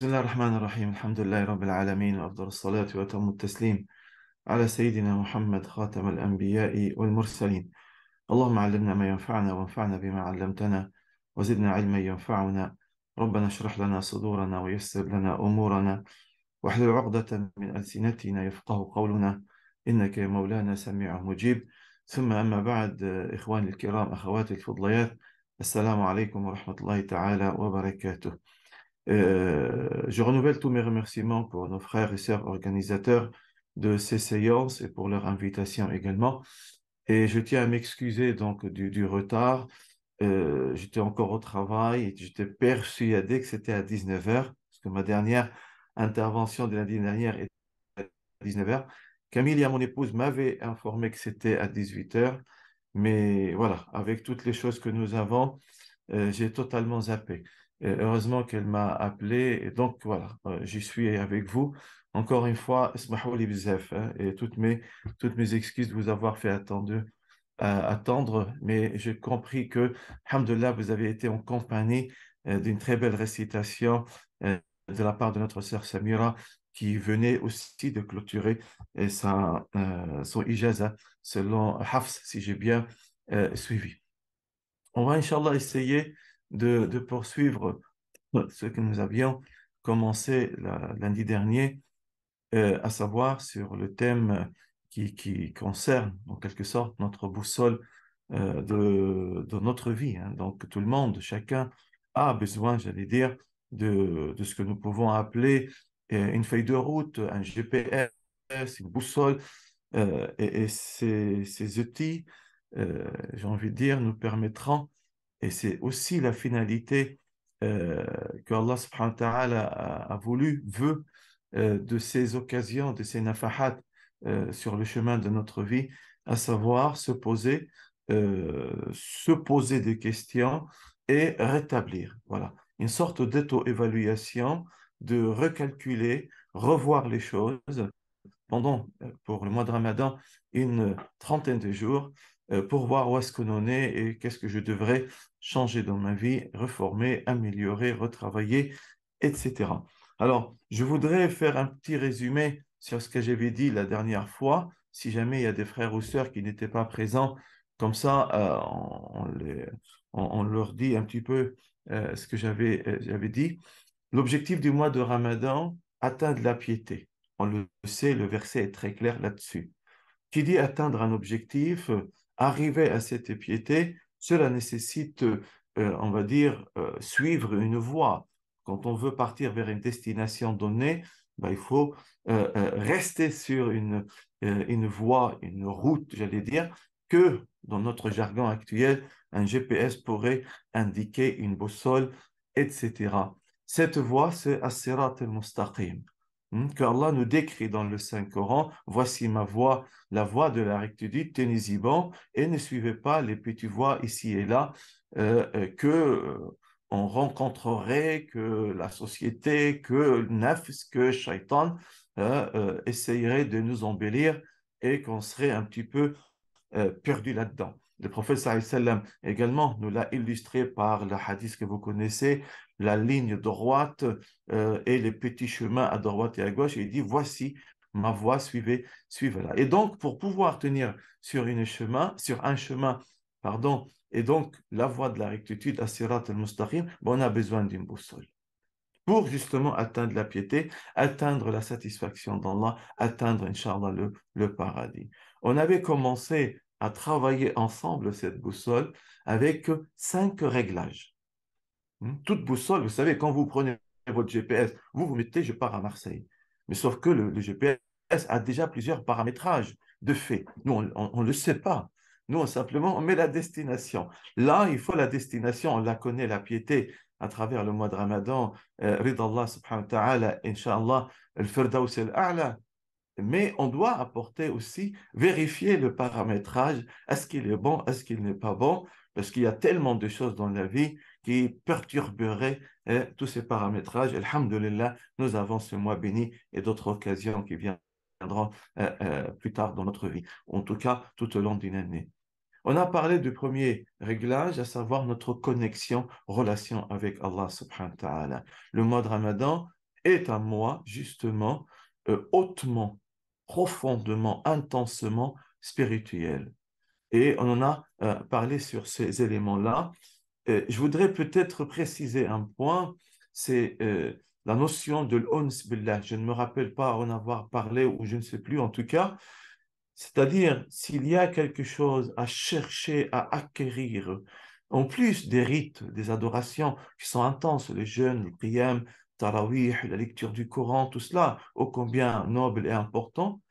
بسم الله الرحمن الرحيم. الحمد لله رب العالمين وأفضل الصلاة وأتم التسليم على سيدنا محمد خاتم الأنبياء والمرسلين. اللهم علمنا ما ينفعنا وانفعنا بما علمتنا وزدنا علما ينفعنا. ربنا اشرح لنا صدورنا ويسر لنا أمورنا واحلل عقدة من ألسنتنا يفقه قولنا. إنك يا مولانا سميع مجيب. ثم أما بعد إخواني الكرام أخواتي الفضليات السلام عليكم ورحمة الله تعالى وبركاته. Euh, je renouvelle tous mes remerciements pour nos frères et sœurs organisateurs de ces séances et pour leur invitation également. Et je tiens à m'excuser donc du, retard. Euh, j'étais encore au travail et j'étais persuadé que c'était à 19h, parce que ma dernière intervention de lundi dernière était à 19h. Camille, mon épouse, m'avait informé que c'était à 18h. Mais voilà, avec toutes les choses que nous avons, euh, j'ai totalement zappé. Heureusement qu'elle m'a appelé. Et donc, voilà, euh, j'y suis avec vous. Encore une fois, hein, et toutes mes, toutes mes excuses de vous avoir fait attendre, euh, attendre mais j'ai compris que, alhamdulillah, vous avez été en compagnie euh, d'une très belle récitation de la part de notre sœur Samira, qui venait aussi de clôturer sa, son ijaza selon Hafs, si j'ai bien suivi. On va, Inch'Allah, essayer de, poursuivre ce que nous avions commencé lundi dernier, euh, à savoir sur le thème qui, qui, concerne en quelque sorte notre boussole euh, de, de, notre vie. Hein. Donc tout le monde, chacun a besoin, j'allais dire, de, de, ce que nous pouvons appeler euh, une feuille de route, un GPS, une boussole. Euh, et, et ces, ces, outils, euh, j'ai envie de dire, nous permettront et c'est aussi la finalité euh, que Allah subhanahu a, voulu, veut euh, de ces occasions, de ces nafahat euh, sur le chemin de notre vie, à savoir se poser, se poser des questions et rétablir. Voilà. Une sorte d'auto-évaluation, de recalculer, revoir les choses pendant, pour le mois de Ramadan, une trentaine de jours pour voir où est-ce que l'on est et qu'est-ce que je devrais changer dans ma vie, reformer, améliorer, retravailler, etc. Alors, je voudrais faire un petit résumé sur ce que j'avais dit la dernière fois, si jamais il y a des frères ou sœurs qui n'étaient pas présents, comme ça, euh, on, leur dit un petit peu euh, ce que j'avais euh, dit. L'objectif du mois de Ramadan, atteindre la piété. On le sait, le verset est très clair là-dessus. Qui dit atteindre un objectif, arriver à cette piété, cela nécessite, euh, on va dire, euh, suivre une voie. Quand on veut partir vers une destination donnée, ben, il faut euh, rester sur une, une voie, une route, j'allais dire, que dans notre jargon actuel, un GPS pourrait indiquer une boussole, etc. Cette voie, c'est As-Sirat al-Mustaqim que Allah nous décrit dans le Saint-Coran, voici ma voie, la voie de la rectitude, tenez-y bon, et ne suivez pas les petites voies ici et là euh, que euh, on rencontrerait, que la société, que nafs, que shaitan euh, euh, essayerait de nous embellir et qu'on serait un petit peu euh, perdu là-dedans. Le prophète sallam également nous l'a illustré par le hadith que vous connaissez, la ligne droite euh, et les petits chemins à droite et à gauche. Il dit, voici ma voie, suivez, suivez-la. Et donc, pour pouvoir tenir sur, une chemin, sur un chemin, pardon, et donc la voie de la rectitude, Asirat al-Mustaqim, bon, on a besoin d'une boussole pour justement atteindre la piété, atteindre la satisfaction d'Allah, atteindre, Inch'Allah, le, le paradis. On avait commencé à travailler ensemble cette boussole avec cinq réglages. Hmm? Toute boussole, vous savez, quand vous prenez votre GPS, vous vous mettez je pars à Marseille. Mais sauf que le, GPS a déjà plusieurs paramétrages de fait. Nous, on ne le sait pas. Nous, on, simplement, on met la destination. Là, il faut la destination, on la connaît, la piété, à travers le mois de Ramadan. Euh, Rid Allah subhanahu wa ta'ala, Inch'Allah, al-Firdaus al-A'la, mais on doit apporter aussi, vérifier le paramétrage, est-ce qu'il est bon, est-ce qu'il n'est pas bon, parce qu'il y a tellement de choses dans la vie qui perturberaient eh, tous ces paramétrages. Alhamdulillah, nous avons ce mois béni et d'autres occasions qui viendront euh, euh, plus tard dans notre vie, en tout cas tout au long d'une année. On a parlé du premier réglage, à savoir notre connexion, relation avec Allah subhanahu wa ta'ala. Le mois de Ramadan est à moi, justement, euh, hautement, profondément, intensement spirituel. Et on en a euh, parlé sur ces éléments-là. Euh, je voudrais peut-être préciser un point, c'est la notion de l'ons billah. Je ne me rappelle pas en avoir parlé ou je ne sais plus en tout cas. C'est-à-dire, s'il y a quelque chose à chercher, à acquérir, en plus des rites, des adorations qui sont intenses, les jeûnes, les prières, tarawih, la lecture du Coran, tout cela, ô combien noble et important,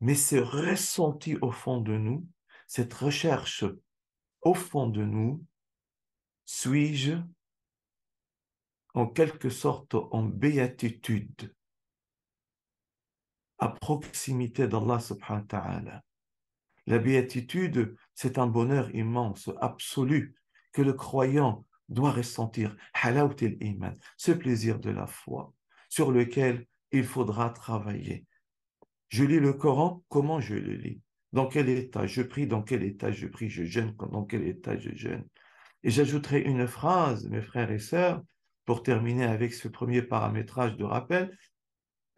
mais c'est ressenti au fond de nous, cette recherche au fond de nous, suis-je en quelque sorte en béatitude, à proximité d'Allah subhanahu wa ta'ala. La béatitude, c'est un bonheur immense, absolu, que le croyant doit ressentir, iman, ce plaisir de la foi, sur lequel il faudra travailler. Je lis le Coran, comment je le lis? Dans quel état je prie? Dans quel état je prie? Je jeûne Dans quel état je jeûne? Et j'ajouterai une phrase, mes frères et sœurs, pour terminer avec ce premier paramétrage de rappel.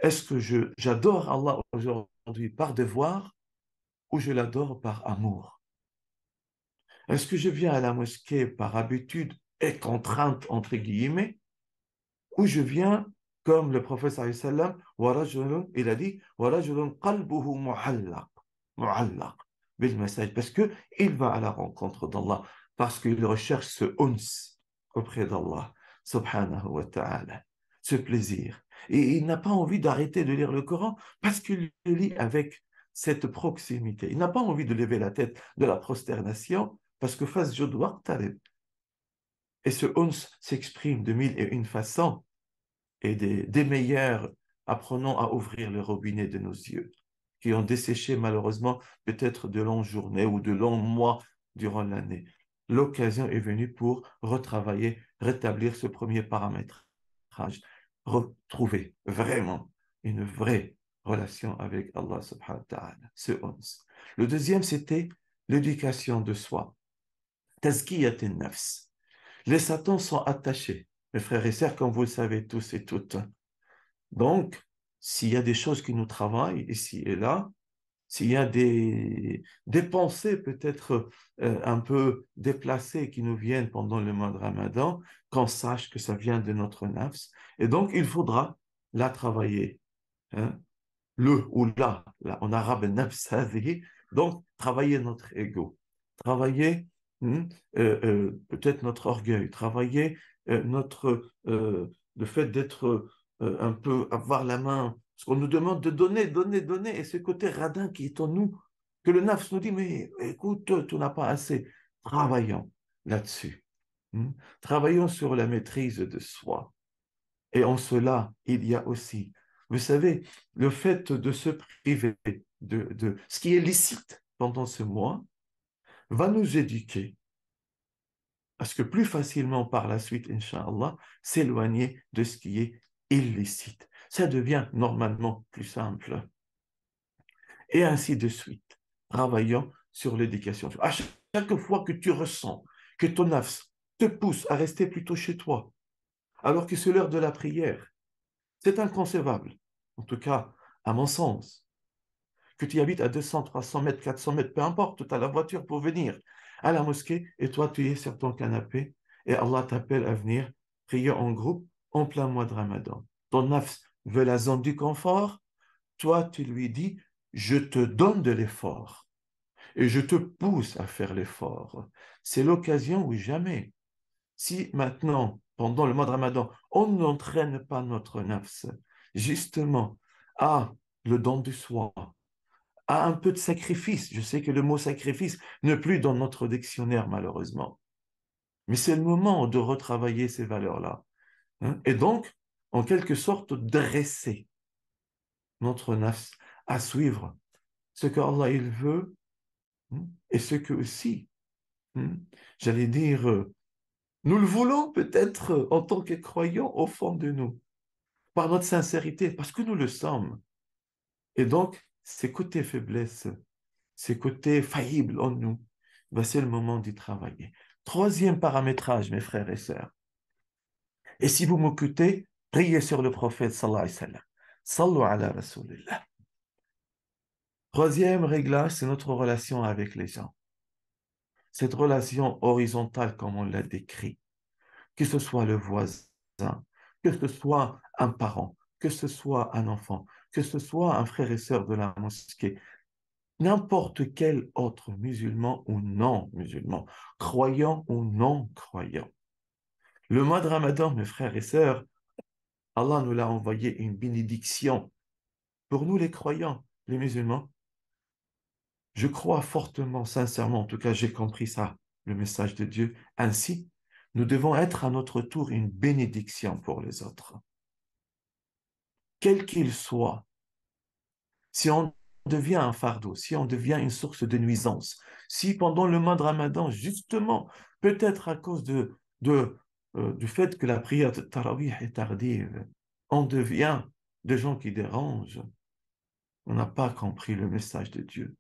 Est-ce que j'adore Allah aujourd'hui par devoir ou je l'adore par amour? Est-ce que je viens à la mosquée par habitude et contrainte, entre guillemets, ou je viens comme le prophète sallam, il a dit, parce que il va à la rencontre d'Allah, parce qu'il recherche ce uns auprès d'Allah, subhanahu wa ta'ala, ce plaisir. Et il n'a pas envie d'arrêter de lire le Coran parce qu'il le lit avec cette proximité. Il n'a pas envie de lever la tête de la prosternation parce que face. Et ce uns s'exprime de mille et une façons et des, meilleurs apprenons à ouvrir le robinet de nos yeux, qui ont desséché malheureusement peut-être de longues journées ou de longs mois durant l'année. L'occasion est venue pour retravailler, rétablir ce premier paramétrage, retrouver vraiment une vraie relation avec Allah subhanahu wa ta'ala, ce ons. Le deuxième, c'était l'éducation de soi. Tazkiyat nafs. Les satans sont attachés mes frères et sœurs, comme vous le savez tous et toutes. Donc, s'il y a des choses qui nous travaillent ici et là, s'il y a des, pensées peut-être euh, un peu déplacées qui nous viennent pendant le mois de Ramadan, qu'on sache que ça vient de notre nafs. Et donc, il faudra la travailler. Hein. Le ou la, en arabe, nafs donc travailler notre ego, travailler euh, euh, peut-être notre orgueil, travailler euh, notre, le fait d'être un peu, avoir la main, parce qu'on nous demande de donner, donner, donner, et ce côté radin qui est en nous, que le nafs nous dit, mais écoute, tu n'as pas assez. Travaillons là-dessus. Hmm? Travaillons sur la maîtrise de soi. Et en cela, il y a aussi, vous savez, le fait de se priver de, de ce qui est licite pendant ce mois va nous éduquer parce que plus facilement par la suite, Inch'Allah, s'éloigner de ce qui est illicite. Ça devient normalement plus simple. Et ainsi de suite. Travaillons sur l'éducation. À chaque fois que tu ressens que ton nafs te pousse à rester plutôt chez toi, alors que c'est l'heure de la prière, c'est inconcevable. En tout cas, à mon sens. Que tu habites à 200, 300 mètres, 400 mètres, peu importe, tu as la voiture pour venir à la mosquée et toi, tu es sur ton canapé et Allah t'appelle à venir prier en groupe en plein mois de Ramadan. Ton nafs veut la zone du confort, toi, tu lui dis, je te donne de l'effort et je te pousse à faire l'effort. C'est l'occasion ou jamais. Si maintenant, pendant le mois de Ramadan, on n'entraîne pas notre nafs, justement, à le don du soi, à un peu de sacrifice. Je sais que le mot sacrifice n'est plus dans notre dictionnaire, malheureusement. Mais c'est le moment de retravailler ces valeurs-là. Hein. Et donc, en quelque sorte, dresser notre nafs à suivre ce qu'Allah il veut hein, et ce que aussi, hein, j'allais dire, euh, nous le voulons peut-être en tant que croyants au fond de nous, par notre sincérité, parce que nous le sommes. Et donc, ces côtés faiblesses, ces côtés faillibles en nous, c'est le moment d'y travailler. Troisième paramétrage, mes frères et sœurs. Et si vous m'écoutez, Priez sur le prophète sallallahu alayhi wa sallam. Sallu. Troisième réglage, c'est notre relation avec les gens. Cette relation horizontale, comme on l'a décrit, que ce soit le voisin, que ce soit un parent, que ce soit un enfant, que ce soit un frère et sœur de la mosquée, n'importe quel autre musulman ou non musulman, croyant ou non croyant. Le mois de Ramadan, mes frères et sœurs, Allah nous l'a envoyé une bénédiction pour nous les croyants, les musulmans. Je crois fortement, sincèrement, en tout cas j'ai compris ça, le message de Dieu. Ainsi, nous devons être à notre tour une bénédiction pour les autres. Quel qu'il soit, si on devient un fardeau, si on devient une source de nuisance, si pendant le mois de Ramadan, justement, peut-être à cause de, euh, du fait que la prière de Tarawih est tardive, on devient des gens qui dérangent, on n'a pas compris le message de Dieu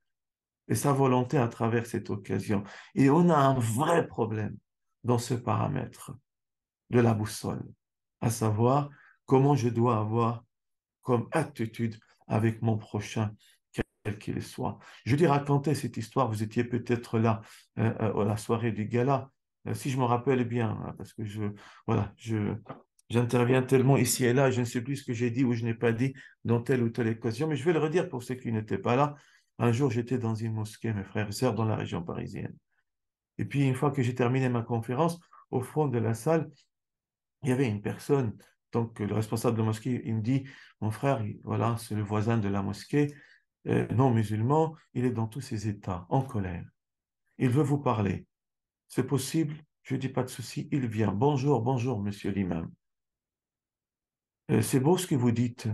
et sa volonté à travers cette occasion. Et on a un vrai problème dans ce paramètre de la boussole, à savoir comment je dois avoir comme attitude avec mon prochain, quel qu'il soit. Je dis raconter cette histoire, vous étiez peut-être là euh, euh, à la soirée du gala, euh, si je me rappelle bien, hein, parce que je, voilà, je, j'interviens tellement ici et là, je ne sais plus ce que j'ai dit ou je n'ai pas dit dans telle ou telle occasion, mais je vais le redire pour ceux qui n'étaient pas là. Un jour, j'étais dans une mosquée, mes frères et sœurs, dans la région parisienne. Et puis, une fois que j'ai terminé ma conférence, au fond de la salle, il y avait une personne, donc le responsable de la mosquée, il me dit, mon frère, voilà, c'est le voisin de la mosquée, euh, non musulman, il est dans tous ses états, en colère. Il veut vous parler. C'est possible? Je dis pas de souci, il vient. Bonjour, bonjour, monsieur l'imam. Euh, c'est beau ce que vous dites.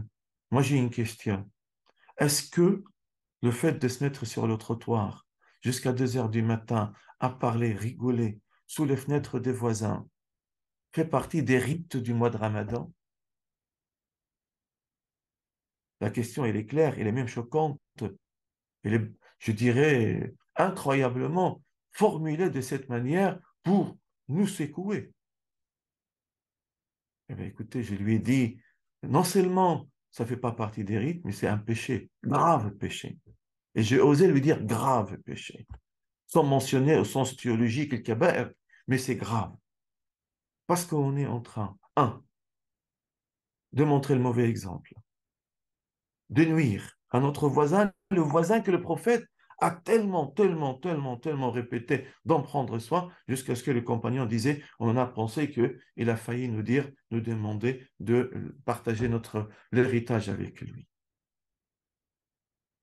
Moi, j'ai une question. Est-ce que le fait de se mettre sur le trottoir jusqu'à 2 heures du matin à parler, rigoler sous les fenêtres des voisins fait partie des rites du mois de Ramadan? La question, elle est claire, elle est même choquante. Elle est, je dirais, incroyablement formulée de cette manière pour nous secouer. Eh écoutez, je lui ai dit, non seulement ça ne fait pas partie des rites, mais c'est un péché, grave péché. Et j'ai osé lui dire grave péché, sans mentionner au sens théologique le kaba'ir, mais c'est grave. Parce qu'on est en train, un, de montrer le mauvais exemple, de nuire à notre voisin, le voisin que le prophète a tellement, tellement, tellement, tellement répété d'en prendre soin, jusqu'à ce que le compagnon disait, on a pensé qu'il a failli nous dire, nous demander de partager notre l'héritage avec lui.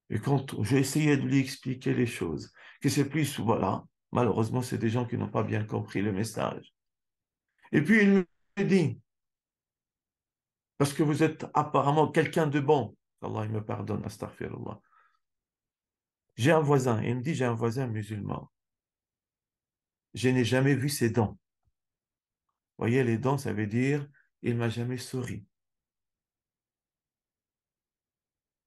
Et quand j'ai essayé de lui expliquer les choses, que c'est plus, voilà, malheureusement, c'est des gens qui n'ont pas bien compris le message. Et puis il me dit, parce que vous êtes apparemment quelqu'un de bon, Allah il me pardonne, astaghfirullah. J'ai un voisin, il me dit, j'ai un voisin musulman. Je n'ai jamais vu ses dents. Voyez, les dents, ça veut dire, il m'a jamais souri.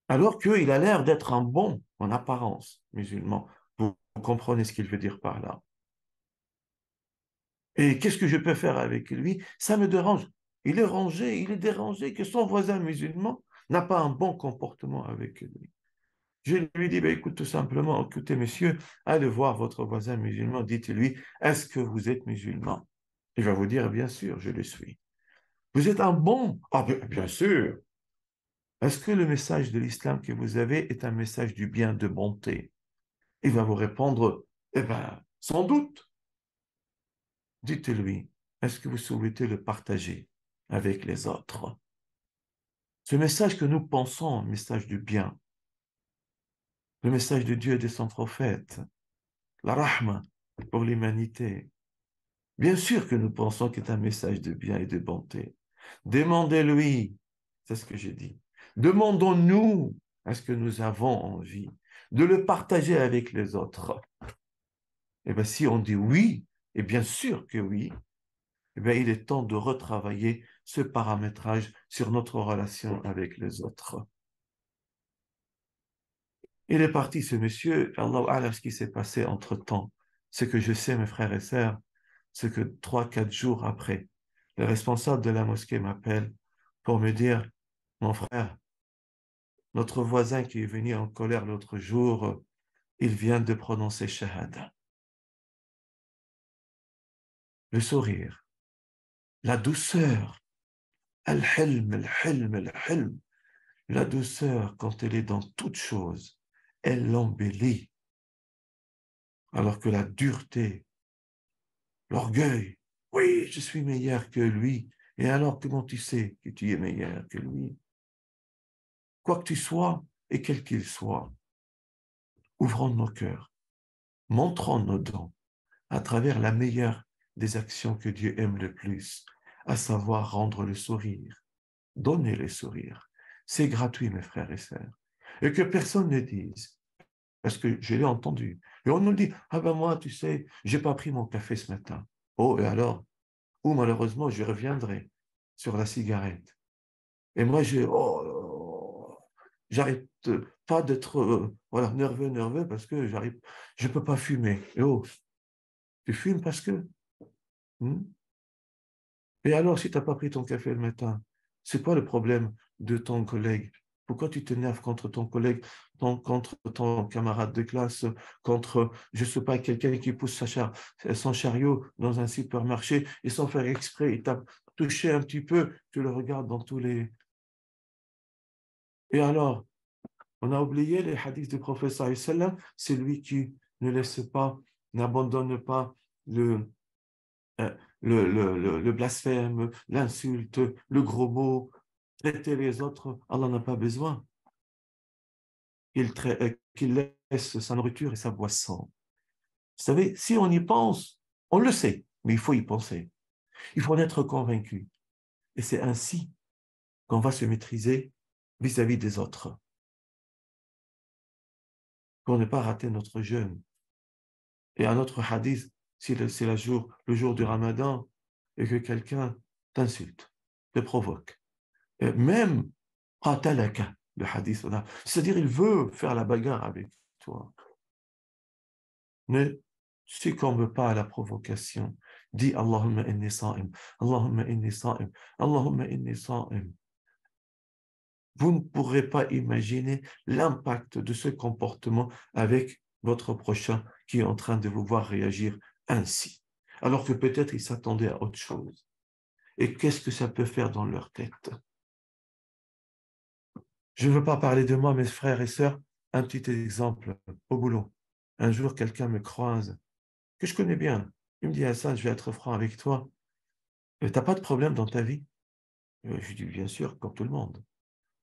Alors qu'il a l'air d'être un bon, en apparence, musulman. Vous, comprenez ce qu'il veut dire par là. Et qu'est-ce que je peux faire avec lui? Ça me dérange. Il est rangé, il est dérangé que son voisin musulman n'a pas un bon comportement avec lui. Je lui dis, ben, écoute, tout simplement, écoutez, monsieur, allez voir votre voisin musulman, dites-lui, est-ce que vous êtes musulman? Il va vous dire, bien sûr, je le suis. Vous êtes un bon? Ah, bien, sûr. Est-ce que le message de l'islam que vous avez est un message du bien, de bonté? Il va vous répondre, eh bien, sans doute. Dites-lui, est-ce que vous souhaitez le partager avec les autres? Ce message que nous pensons, message du bien, le message de Dieu et de son prophète, la rahma pour l'humanité. Bien sûr que nous pensons qu'il est un message de bien et de bonté. Demandez-lui, c'est ce que j'ai dit. Demandons-nous, est-ce que nous avons envie de le partager avec les autres? Eh bien, si on dit oui, et bien sûr que oui, eh il est temps de retravailler ce paramétrage sur notre relation avec les autres. Il est parti, ce monsieur. Allah ce qui s'est passé entre temps. Ce que je sais, mes frères et sœurs, c'est que trois, quatre jours après, le responsable de la mosquée m'appelle pour me dire, mon frère, notre voisin qui est venu en colère l'autre jour, il vient de prononcer Shahada. Le sourire, la douceur, al-hilm, al-hilm, al-hilm, la douceur quand elle est dans toute chose, elle l'embellit. Alors que la dureté, l'orgueil, oui, je suis meilleur que lui. Et alors, comment tu sais que tu es meilleur que lui? Quoi que tu sois et quel qu'il soit, ouvrons nos cœurs, montrons nos dons à travers la meilleure des actions que Dieu aime le plus, à savoir rendre le sourire, donner le sourire. C'est gratuit, mes frères et sœurs. Et que personne ne dise, parce que je l'ai entendu, et on nous dit, ah ben moi, tu sais, j'ai pas pris mon café ce matin. Oh, et alors? Ou malheureusement, je reviendrai sur la cigarette. Et moi, je, oh, j'arrête pas d'être euh, voilà, nerveux, nerveux, parce que j'arrive, je peux pas fumer. Et oh, tu fumes parce que hmm? Et alors, si tu n'as pas pris ton café le matin, c'est quoi le problème de ton collègue? Pourquoi tu t'énerves contre ton collègue, contre ton camarade de classe, contre, je ne sais pas, quelqu'un qui pousse son chariot dans un supermarché et sans faire exprès, il t'a touché un petit peu, tu le regardes dans tous les... Et alors, on a oublié les hadiths du professeur c'est lui qui ne laisse pas, n'abandonne pas le, euh, le, le, blasphème, l'insulte, le gros mot, traiter les autres, Allah n'a pas besoin qu'il euh, laisse sa nourriture et sa boisson. Vous savez, si on y pense, on le sait, mais il faut y penser. Il faut en être convaincu. Et c'est ainsi qu'on va se maîtriser vis-à-vis -vis des autres. Pour ne pas rater notre jeûne. Et un autre hadith, si c'est le jour, du ramadan et que quelqu'un t'insulte, te provoque, et même le hadith, c'est-à-dire il veut faire la bagarre avec toi. Ne succombe pas à la provocation. Dis Allahumma inni sa'im, Allahumma inni sa'im, Allahumma inni sa'im. Vous ne pourrez pas imaginer l'impact de ce comportement avec votre prochain qui est en train de vous voir réagir ainsi, alors que peut-être ils s'attendaient à autre chose. Et qu'est-ce que ça peut faire dans leur tête? Je ne veux pas parler de moi, mes frères et sœurs. Un petit exemple au boulot. Un jour, quelqu'un me croise, que je connais bien. Il me dit, Hassan, je vais être franc avec toi. Euh, tu n'as pas de problème dans ta vie? Euh, Je dis, bien sûr, comme tout le monde.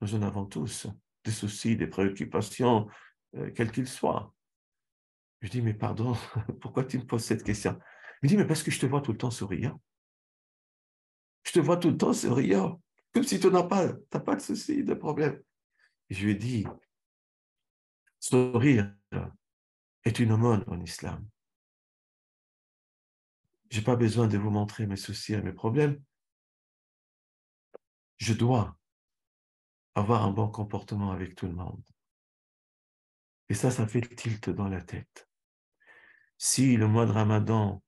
Nous en avons tous des soucis, des préoccupations, euh, quels qu'ils soient. Je dis, mais pardon, pourquoi tu me poses cette question? Il me dit, mais parce que je te vois tout le temps souriant. Je te vois tout le temps souriant, comme si tu n'as pas, pas de soucis, de problème. je lui ai dit, sourire est une aumône en islam. Je n'ai pas besoin de vous montrer mes soucis et mes problèmes. Je dois avoir un bon comportement avec tout le monde. Et ça, ça fait tilt dans la tête. Si le mois de Ramadan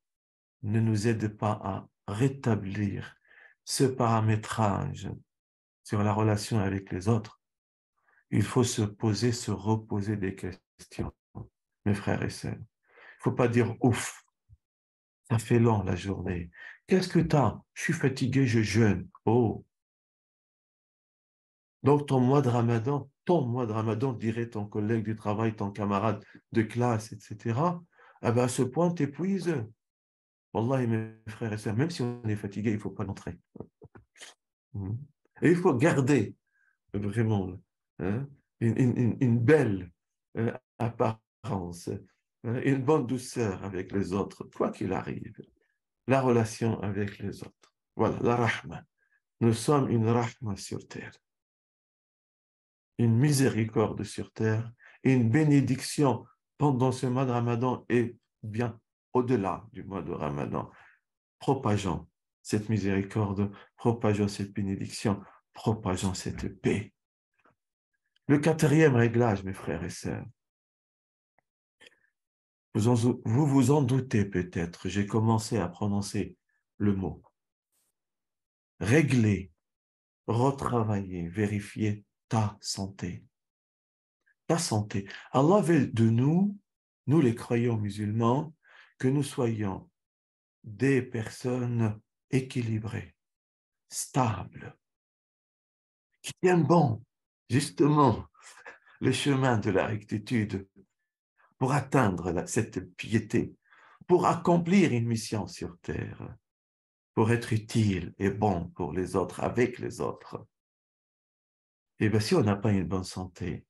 ne nous aide pas à rétablir ce paramétrage sur la relation avec les autres, il faut se poser, se reposer des questions, mes frères et sœurs. Il ne faut pas dire ouf, ça fait long la journée. Qu'est-ce que tu as Je suis fatigué, je jeûne. Oh. Donc ton mois de Ramadan, ton mois de Ramadan, dirait ton collègue du travail, ton camarade de classe, etc., ah ben à ce point, t'épuises. Wallah, mes frères et sœurs, même si on est fatigué, il ne faut pas l'entrer. Hmm. Et il faut garder vraiment hein, une, belle euh, apparence, hein, une bonne douceur avec les autres, quoi qu'il arrive. La relation avec les autres. Voilà, la rahma. Nous sommes une rahma sur terre une miséricorde sur terre, une bénédiction pendant ce mois de Ramadan et bien au-delà du mois de Ramadan. Propageons cette miséricorde, propageons cette bénédiction, propageons cette paix. Le quatrième réglage, mes frères et sœurs, vous vous en doutez peut-être, j'ai commencé à prononcer le mot. Régler retravailler, vérifier ta santé. Ta santé. Allah veut de nous, nous les croyants musulmans, que nous soyons des personnes équilibrées, stables, qui tiennent bon, justement, le chemin de la rectitude pour atteindre cette piété, pour accomplir une mission sur terre, pour être utile et bon pour les autres, avec les autres. Eh bien, si on n'a pas une bonne santé,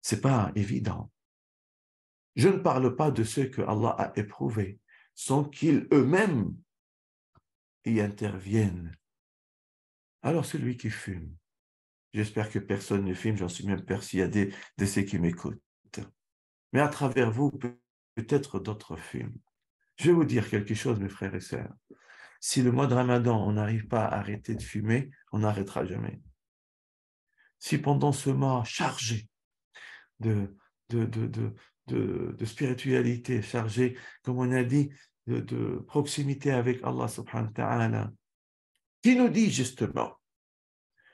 c'est pas évident. Je ne parle pas de ceux que Allah a éprouvés, sans qu'ils eux-mêmes y interviennent. Alors celui qui fume, j'espère que personne ne fume, j'en suis même persuadé de ceux qui m'écoutent. Mais à travers vous, peut-être d'autres fument. Je vais vous dire quelque chose, mes frères et sœurs. Si le mois de Ramadan, on n'arrive pas à arrêter de fumer, on n'arrêtera jamais. Si pendant ce mois chargé de, de, de, de, spiritualité, chargé, comme on a dit, de, proximité avec Allah subhanahu wa ta'ala, qui nous dit justement,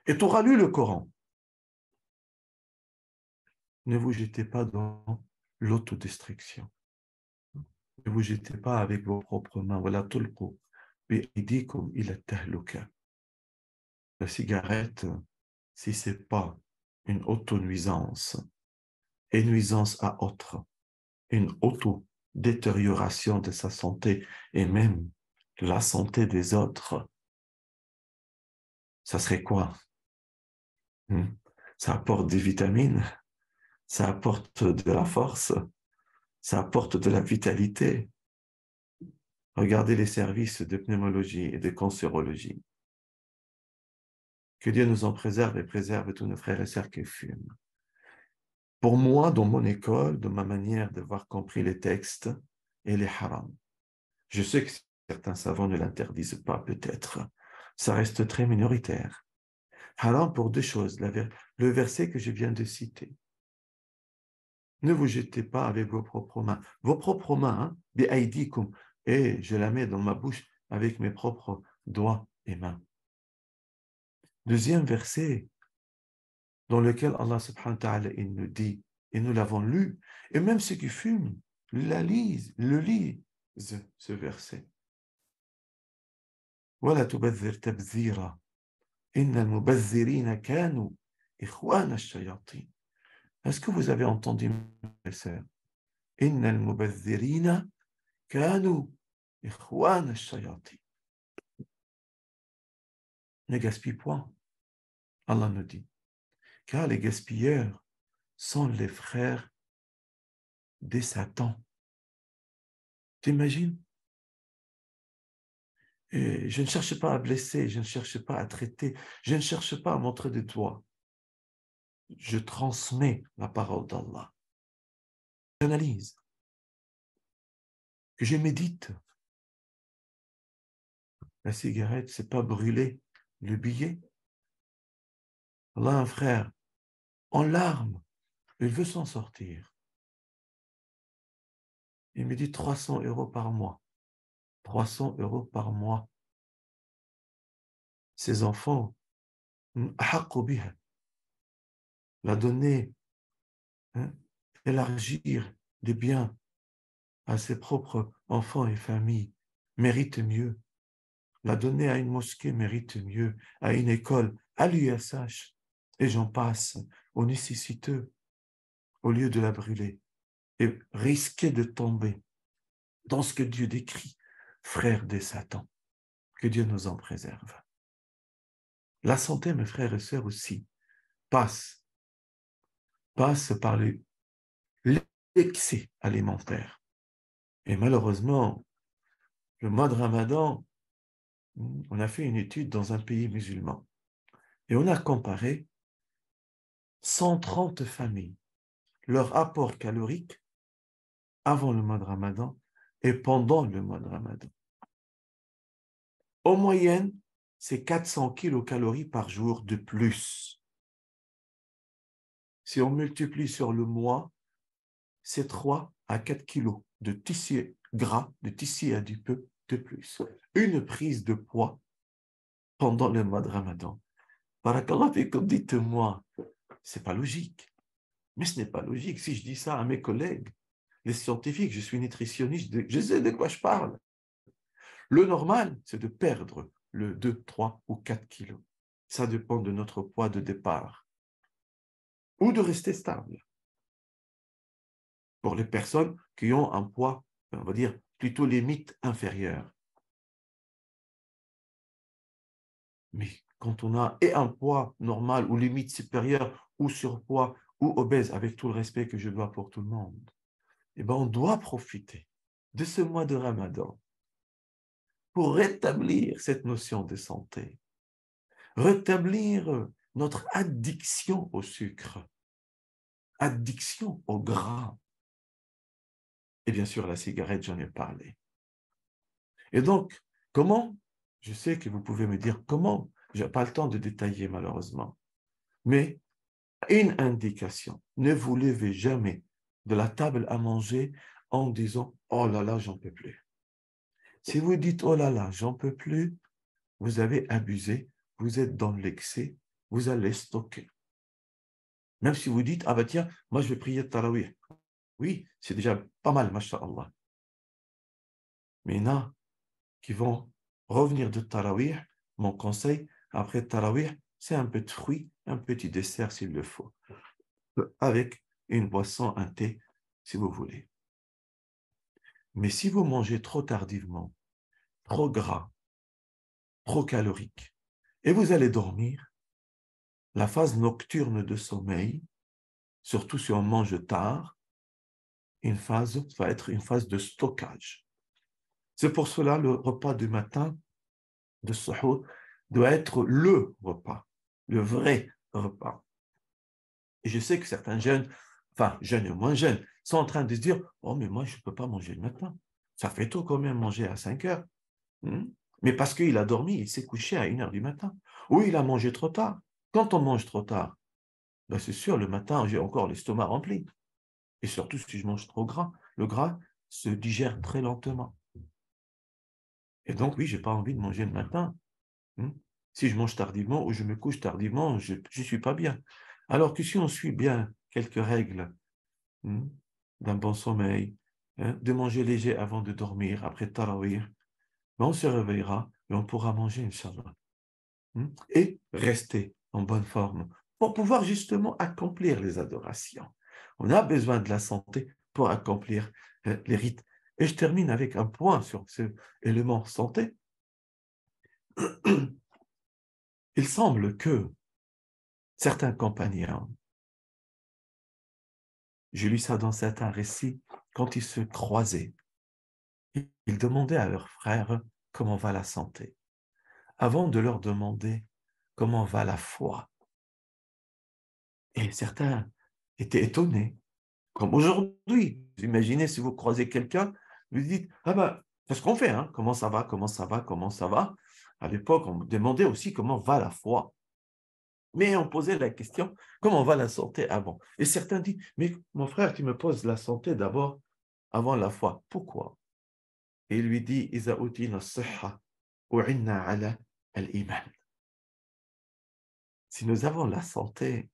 et tu auras lu le Coran, ne vous jetez pas dans l'autodestruction. Ne vous jetez pas avec vos propres mains. Voilà tout le coup. La cigarette, si ce n'est pas une auto-nuisance et nuisance à autre, une auto-détérioration de sa santé et même la santé des autres, ça serait quoi? Hmm? Ça apporte des vitamines, ça apporte de la force, ça apporte de la vitalité, Regardez les services de pneumologie et de cancérologie. Que Dieu nous en préserve et préserve tous nos frères et sœurs qui fument. Pour moi, dans mon école, de ma manière de voir compris les textes et les haram, je sais que certains savants ne l'interdisent pas, peut-être. Ça reste très minoritaire. Haram pour deux choses. le verset que je viens de citer. Ne vous jetez pas avec vos propres mains. Vos propres mains, hein, et je la mets dans ma bouche avec mes propres doigts et mains Deuxième verset dans lequel Allah subhanahu wa ta'ala il nous dit, et nous l'avons lu, et même ceux qui fument la lisent, le lisent, ce verset. ولا تبذر تبذيرا إن المبذرين كانوا إخوان الشياطين Est-ce que vous avez entendu, mes sœurs إن المبذرين كانوا إخوان الشياطين Ne gaspille point, Allah nous dit, car les gaspilleurs sont les frères des Satan. T'imagines? Je ne cherche pas à blesser, je ne cherche pas à traiter, je ne cherche pas à montrer de toi. Je transmets la parole d'Allah. J'analyse je médite. La cigarette, c'est pas brûler le billet. Allah, un frère, en larmes, il veut s'en sortir. Il me dit 300 euros par mois. 300 euros par mois. Ses enfants, la donner, hein, élargir des biens à ses propres enfants et familles mérite mieux. La donner à une mosquée mérite mieux, à une école, à l'USH, et j'en passe, aux nécessiteux, au lieu de la brûler et risquer de tomber dans ce que Dieu décrit, frère des Satan. Que Dieu nous en préserve. La santé, mes frères et sœurs aussi, passe, passe par l'excès alimentaire. Et malheureusement, le mois de Ramadan, on a fait une étude dans un pays musulman et on a comparé 130 familles, leur apport calorique avant le mois de Ramadan et pendant le mois de Ramadan. En moyenne, c'est 400 kilocalories par jour de plus. Si on multiplie sur le mois, c'est 3 à 4 kilos de tissu gras, de tissu adipeux de plus. Une prise de poids pendant le mois de Ramadan. Barakallah comme dites-moi, c'est pas logique. Mais ce n'est pas logique. Si je dis ça à mes collègues, les scientifiques, je suis nutritionniste, je sais de quoi je parle. Le normal, c'est de perdre le 2, 3 ou 4 kilos. Ça dépend de notre poids de départ. Ou de rester stable. Pour les personnes qui ont un poids, on va dire, plutôt limite inférieure. Mais quand on a et un poids normal ou limite supérieure ou surpoids ou obèse, avec tout le respect que je dois pour tout le monde, eh ben on doit profiter de ce mois de Ramadan pour rétablir cette notion de santé, rétablir notre addiction au sucre, addiction au gras. Et bien sûr, la cigarette, j'en ai parlé. Et donc, comment Je sais que vous pouvez me dire comment. Je n'ai pas le temps de détailler malheureusement. Mais une indication, ne vous levez jamais de la table à manger en disant Oh là là, j'en peux plus. Si vous dites Oh là là, j'en peux plus, vous avez abusé, vous êtes dans l'excès, vous allez stocker. Même si vous dites Ah ben tiens, moi je vais prier Tarawih. Oui, c'est déjà pas mal, masha'Allah. Mais il qui vont revenir de Tarawih. Mon conseil, après Tarawih, c'est un peu de fruits, un petit dessert s'il le faut, avec une boisson, un thé, si vous voulez. Mais si vous mangez trop tardivement, trop gras, trop calorique, et vous allez dormir, la phase nocturne de sommeil, surtout si on mange tard, une phase va être une phase de stockage. C'est pour cela le repas du matin de suhoor doit être le repas, le vrai repas. Je sais que certains jeunes enfin jeunes et moins jeunes, sont en train de se dire Oh, mais moi, je ne peux pas manger le matin. Ça fait tôt quand même manger à 5 heures. Hmm? Mais parce qu'il a dormi, il s'est couché à 1 heure du matin. Ou il a mangé trop tard. Quand on mange trop tard, ben c'est sûr, le matin, j'ai encore l'estomac rempli. Et surtout, si je mange trop gras, le gras se digère très lentement. Et donc, oui, je n'ai pas envie de manger le matin. Hmm? Si je mange tardivement ou je me couche tardivement, je ne suis pas bien. Alors que si on suit bien quelques règles hmm, d'un bon sommeil, hein, de manger léger avant de dormir, après tarawih, ben, on se réveillera et on pourra manger, Inch'Allah. Hmm, et rester en bonne forme pour pouvoir justement accomplir les adorations. On a besoin de la santé pour accomplir euh, les rites. Et je termine avec un point sur ce élément santé. Il semble que certains compagnons j'ai lu ça dans certains récits, quand ils se croisaient, ils demandaient à leurs frères comment va la santé, avant de leur demander comment va la foi. Et certains étaient étonnés, comme aujourd'hui. Imaginez si vous croisez quelqu'un, vous dites, ah ben, c'est ce qu'on fait, hein? comment ça va, comment ça va, comment ça va? À l'époque, on demandait aussi comment va la foi. Mais on posait la question, comment va la santé avant? Et certains disent, mais mon frère, tu me poses la santé d'abord avant la foi. Pourquoi? Et il lui dit, si nous avons la santé,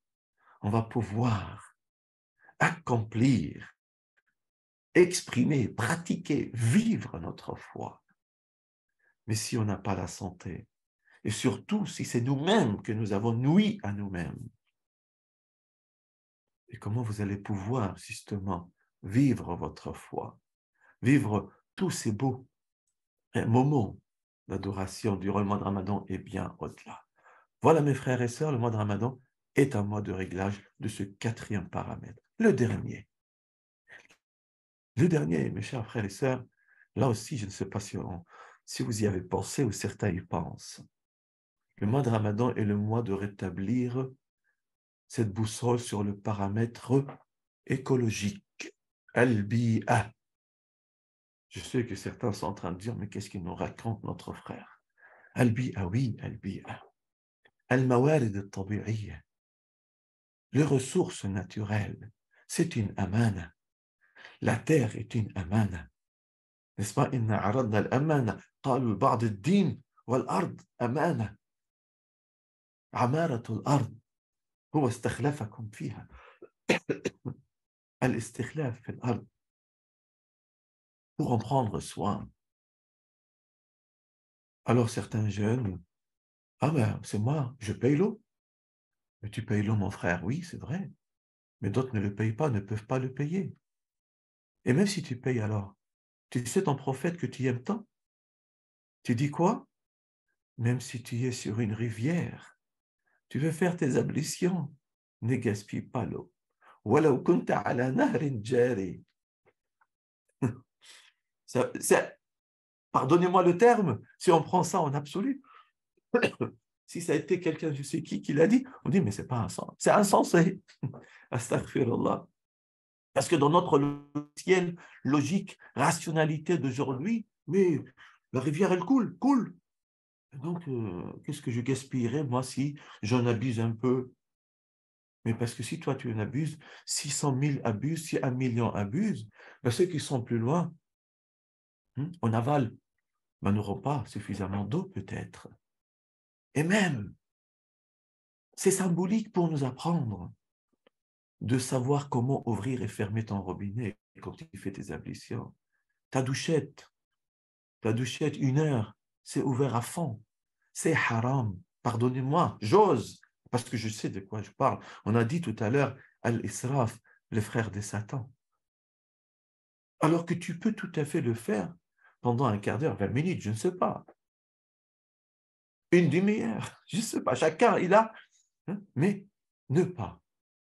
on va pouvoir accomplir, exprimer, pratiquer, vivre notre foi. Mais si on n'a pas la santé, et surtout si c'est nous-mêmes que nous avons nui à nous-mêmes. Et comment vous allez pouvoir justement vivre votre foi, vivre tous ces beaux moments d'adoration durant le mois de Ramadan et bien au-delà. Voilà mes frères et sœurs, le mois de Ramadan est un mois de réglage de ce quatrième paramètre, le dernier. Le dernier, mes chers frères et sœurs, là aussi, je ne sais pas si, si vous y avez pensé ou certains y pensent. Le mois de Ramadan est le mois de rétablir cette boussole sur le paramètre écologique. Al-Bi'a. Je sais que certains sont en train de dire, mais qu'est-ce qu'il nous raconte notre frère? Al-Bi'a, oui, Al-Bi'a. Al-Mawarid al Les ressources naturelles, c'est une amana. La terre est une amana. N'est-ce pas Inna aradna al-amana. قالوا بعض الدين والأرض amana. عمارة الأرض هو استخلفكم فيها الاستخلاف في الأرض pour en prendre soin. Alors certains jeunes, ah ben c'est moi, je paye l'eau. Mais tu payes l'eau, mon frère, oui, c'est vrai. Mais d'autres ne le payent pas, ne peuvent pas le payer. Et même si tu payes alors, tu sais ton prophète que tu aimes tant. Tu dis quoi? Même si tu es sur une rivière, tu veux faire tes ablutions, ne gaspille pas l'eau. Pardonnez-moi le terme, si on prend ça en absolu, si ça a été quelqu'un, je sais qui, qui l'a dit, on dit, mais c'est pas insensé. C'est insensé. Astaghfirullah. Parce que dans notre logiciel, logique, rationalité d'aujourd'hui, mais la rivière, elle coule, coule. Donc, euh, qu'est-ce que je gaspillerais, moi, si j'en abuse un peu? Mais parce que si toi, tu en abuses, 600 000 abusent, si un million abusent, ben, ceux qui sont plus loin, hmm, on avale, ben, n'auront pas suffisamment d'eau, peut-être. Et même, c'est symbolique pour nous apprendre de savoir comment ouvrir et fermer ton robinet quand tu fais tes ablutions. Ta douchette, ta douchette, une heure, c'est ouvert à fond. C'est haram. Pardonnez-moi, j'ose, parce que je sais de quoi je parle. On a dit tout à l'heure Al-Israf, le frère de Satan. Alors que tu peux tout à fait le faire pendant un quart d'heure, 20 minutes, je ne sais pas. Une demi-heure, je ne sais pas. Chacun, il a. Hein, mais ne pas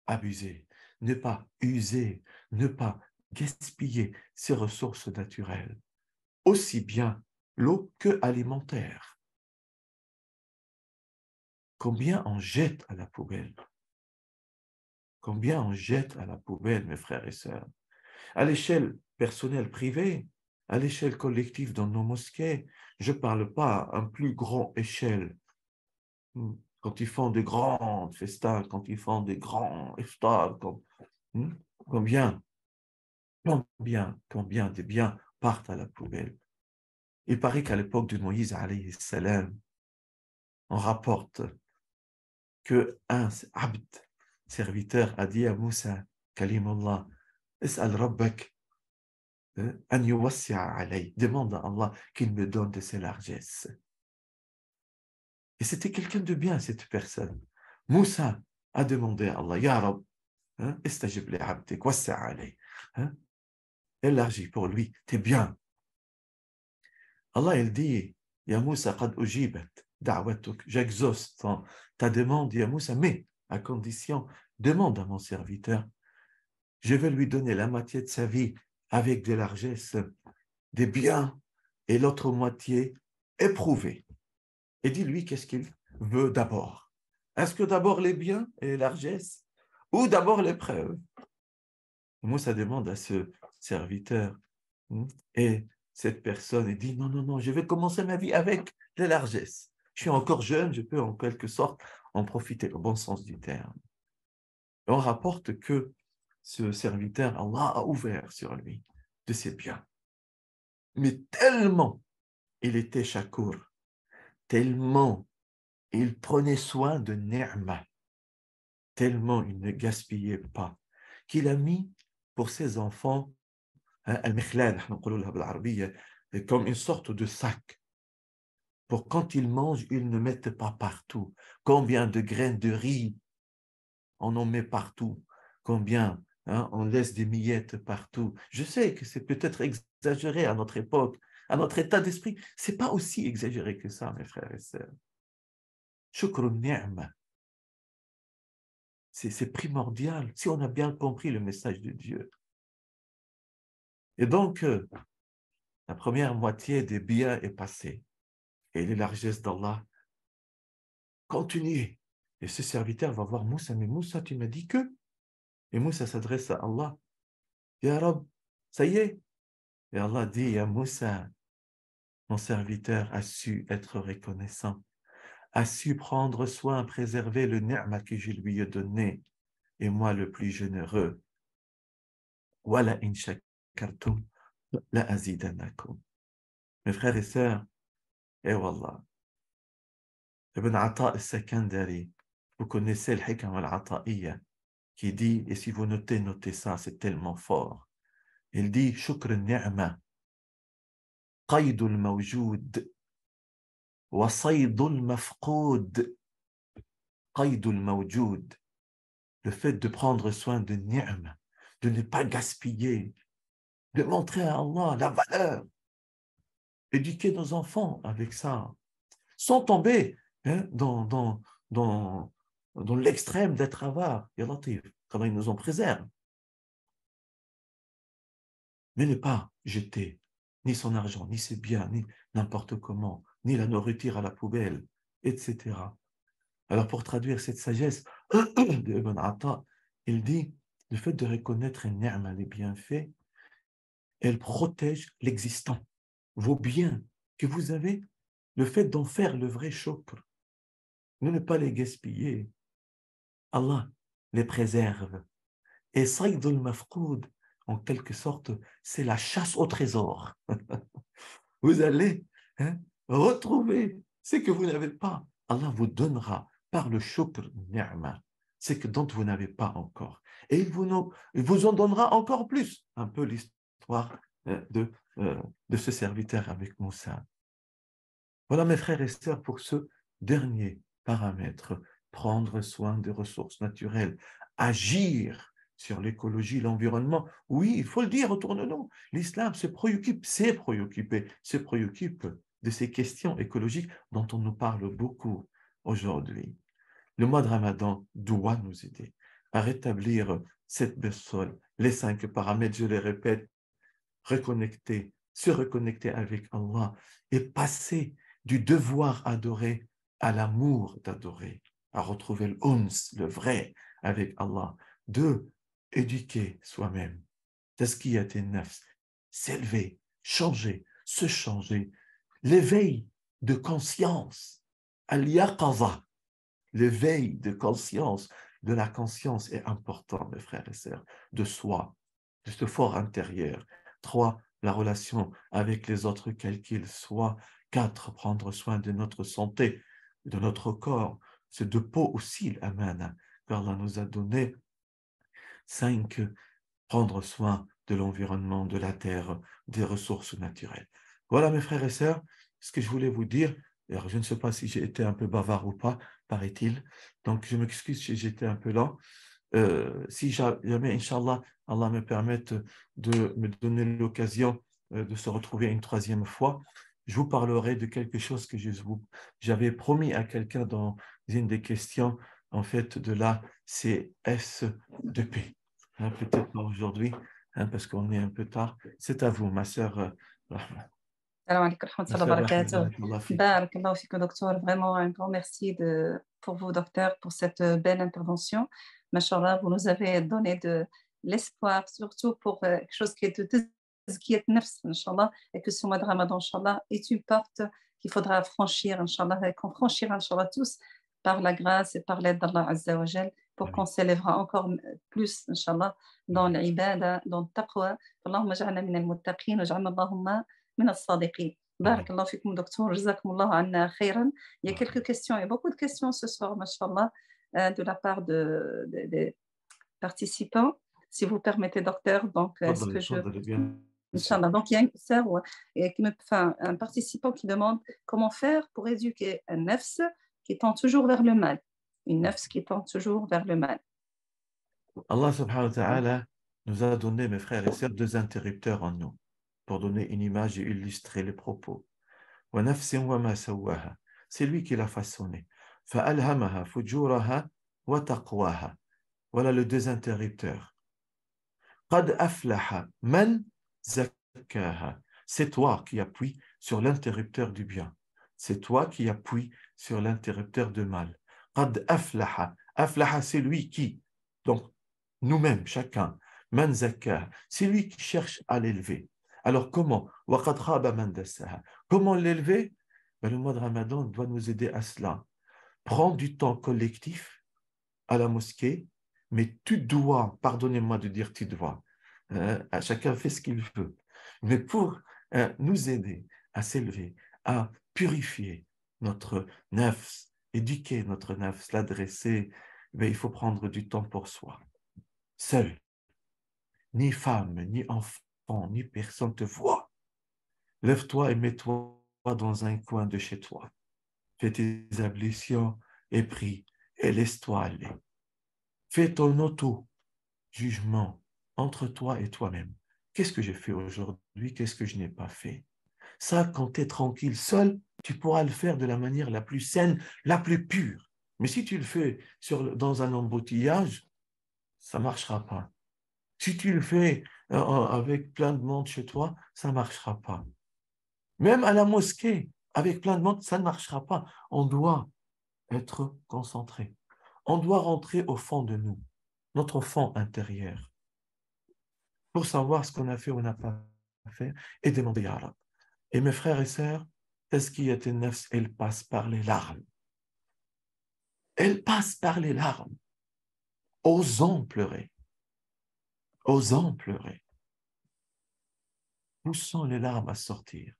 abuser, ne pas user, ne pas gaspiller ses ressources naturelles, aussi bien l'eau que alimentaire. Combien on jette à la poubelle? Combien on jette à la poubelle, mes frères et sœurs? À l'échelle personnelle privée, à l'échelle collective dans nos mosquées, je ne parle pas à une plus grande échelle. Quand ils font de grands festins, quand ils font des grands iftars, hmm, combien, combien, combien de biens partent à la poubelle. Il paraît qu'à l'époque de Moïse, alayhi salam, on rapporte que un abd, serviteur, a dit à Moussa, Kalimullah, Is'al Rabbak, hein, an demande à Allah qu'il me donne de ses largesses. Et c'était quelqu'un de bien, cette personne. Moussa a demandé à Allah, Ya Rab, hein, hein, élargis pour lui, t'es bien. Allah, il dit, Ya Moussa, qad ta demande, Ya Moussa, mais à condition, demande à mon serviteur, je vais lui donner la moitié de sa vie avec des largesses, des biens, et l'autre moitié éprouvée. Et dis-lui qu'est-ce qu'il veut d'abord? Est-ce que d'abord les biens et les largesses ou d'abord l'épreuve Moussa demande à ce serviteur hmm, et cette personne et dit non, non, non, je vais commencer ma vie avec les largesses. Je suis encore jeune, je peux en quelque sorte en profiter au bon sens du terme. on rapporte que ce serviteur, Allah a ouvert sur lui de ses biens. Mais tellement il était chakour, tellement il prenait soin de Ni'ma, tellement il ne gaspillait pas, qu'il a mis pour ses enfants comme une sorte de sac. Pour quand ils mangent, ils ne mettent pas partout. Combien de graines de riz on en met partout? Combien hein, on laisse des miettes partout? Je sais que c'est peut-être exagéré à notre époque, à notre état d'esprit. C'est pas aussi exagéré que ça, mes frères et sœurs. C'est primordial si on a bien compris le message de Dieu. Et donc, euh, la première moitié des biens est passée. Et les largesses d'Allah continuent. Et ce serviteur va voir Moussa, mais Moussa, tu m'as dit que? Et Moussa s'adresse à Allah. Ya Rab, ça y est? Et Allah dit à Moussa, mon serviteur a su être reconnaissant, a su prendre soin, préserver le ni'ma que je lui ai donné, et moi le plus généreux. Voilà in shakartum la azidanakum. Mes frères et sœurs, et Wallah, Ibn Atta al-Sakandari, Vous connaissez le Hikam al-Ata'iyya qui dit, et si vous notez, notez ça, c'est tellement fort. Il dit, Shukr ni'ma, mawjoud, wa saydul mafqoud, qaydul mawjoud. Le fait de prendre soin de ni'ma, de ne pas gaspiller, de montrer à Allah la valeur, éduquer nos enfants avec ça, sans tomber hein, dans, dans, dans, dans l'extrême d'être avare, comment ils nous en préserve. Mais ne pas jeter ni son argent, ni ses biens, ni n'importe comment, ni la nourriture à la poubelle, etc. Alors pour traduire cette sagesse de Ibn Atta, il dit, le fait de reconnaître une ni'ma, les bienfaits, elle protège l'existant. Vos biens que vous avez, le fait d'en faire le vrai shukr, ne pas les gaspiller. Allah les préserve. Et Saïdul Mafkoud, en quelque sorte, c'est la chasse au trésor. vous allez hein, retrouver ce que vous n'avez pas. Allah vous donnera par le shukr ni'ma, ce que dont vous n'avez pas encore. Et il vous, en donnera encore plus. Un peu l'histoire euh, de, euh, de ce serviteur avec Moussa. Voilà mes frères et sœurs pour ce dernier paramètres, prendre soin des ressources naturelles, agir sur l'écologie, l'environnement. Oui, il faut le dire autour de nous. L'islam se préoccupe, s'est préoccupé, se préoccupe de ces questions écologiques dont on nous parle beaucoup aujourd'hui. Le mois de Ramadan doit nous aider à rétablir cette boussole, les cinq paramètres, je les répète, reconnecter, se reconnecter avec Allah et passer du devoir adoré à l'amour d'adorer, à retrouver le ons, le vrai avec Allah. Deux, éduquer soi-même. Tazkiyat nafs, s'élever, changer, se changer. L'éveil de conscience, al-yaqaza, l'éveil de conscience, de la conscience est important, mes frères et sœurs, de soi, de ce fort intérieur. Trois, la relation avec les autres, quels qu'ils soient. Quatre, prendre soin de notre santé, de notre corps, c'est de peau aussi l'amana, car Allah nous a donné cinq, prendre soin de l'environnement, de la terre, des ressources naturelles. Voilà mes frères et sœurs, ce que je voulais vous dire. Alors, je ne sais pas si j'ai été un peu bavard ou pas, paraît-il. Donc, je m'excuse si j'étais un peu lent. Euh, si jamais, Inch'Allah, Allah me permette de me donner l'occasion euh, de se retrouver une troisième fois, je vous parlerai de quelque chose que j'avais promis à quelqu'un dans une des questions, en fait, de la CS2P. Hein, peut-être pas aujourd'hui, hein, parce qu'on est un peu tard. C'est à vous, ma sœur. Euh, Salam alaikum, docteur. Vraiment un grand merci de, pour vous, docteur, pour cette belle intervention. Mashallah, vous nous avez donné de l'espoir, surtout pour euh, quelque chose qui est de est nafs, Inch'Allah, et que ce mois de Ramadan, Inch'Allah, est une porte qu'il faudra franchir, Inch'Allah, et qu'on franchira, Inch'Allah, tous par la grâce et par l'aide d'Allah Azza wa pour qu'on s'élèvera encore plus, Inch'Allah, dans l'ibada, dans le taqwa. Allahumma ja'alna min al-muttaqin, wa ja'alna Allahumma min al-sadiqin. Barakallahu fikum, docteur, jazakumullah anna khayran. Il y a quelques questions, il y a beaucoup de questions ce soir, mashallah, euh, de la part des de, de participants. Si vous permettez, docteur, donc, est-ce que je... Donc, il y a une sœur, qui me, enfin, un participant qui demande comment faire pour éduquer un nefs qui tend toujours vers le mal, une nafs qui tend toujours vers le mal. Allah subhanahu wa ta'ala nous a donné, mes frères et sœurs, deux interrupteurs en nous pour donner une image et illustrer les propos. C'est lui qui l'a façonné. Voilà les deux interrupteurs. C'est toi qui appuies sur l'interrupteur du bien. C'est toi qui appuies sur l'interrupteur du mal. Qad aflaha. Aflaha, c'est lui qui. Donc, nous-mêmes, chacun. C'est lui qui cherche à l'élever. Alors, comment? Comment l'élever? Ben, Le mois de Ramadan doit nous aider à cela. Prends du temps collectif à la mosquée, mais tu dois, pardonnez-moi de dire tu dois, euh, chacun fait ce qu'il veut. Mais pour euh, nous aider à s'élever, à purifier notre nefs éduquer notre nafs, l'adresser, mais il faut prendre du temps pour soi. Seul. Ni femme, ni enfant, ni personne te voit. Lève-toi et mets-toi dans un coin de chez toi. Fais tes ablutions et prie et laisse-toi aller. Fais ton auto-jugement entre toi et toi-même. Qu'est-ce que j'ai fait aujourd'hui? Qu'est-ce que je n'ai pas fait? Ça, quand tu es tranquille, seul, tu pourras le faire de la manière la plus saine, la plus pure. Mais si tu le fais dans un embouteillage, ça ne marchera pas. Si tu le fais euh, avec plein de monde chez toi, ça ne marchera pas. Même à la mosquée, avec plein de monde, ça ne marchera pas. On doit être concentré. On doit rentrer au fond de nous, notre fond intérieur, pour savoir ce qu'on a fait ou n'a pas fait et demander à Allah. Et mes frères et sœurs, ce qui est nefs, elle passe par les larmes. Elle passe par les larmes. Osons pleurer. Osons pleurer. Poussons les larmes à sortir.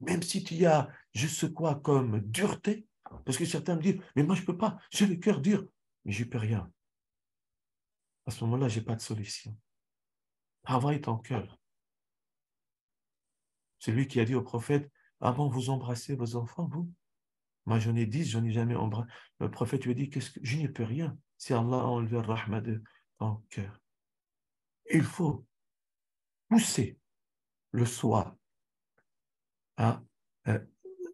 Même si tu as juste quoi comme dureté, parce que certains me disent, mais moi je ne peux pas, j'ai le cœur dur, mais je peux rien. À ce moment-là, je n'ai pas de solution. Travaille ton cœur. C'est lui qui a dit au prophète, avant vous embrassez vos enfants, vous? Moi j'en ai dix, j'en ai jamais embrassé. Le prophète lui a dit, que je n'y peux rien si Allah a enlevé le rahma de ton cœur. Il faut pousser le soi à euh,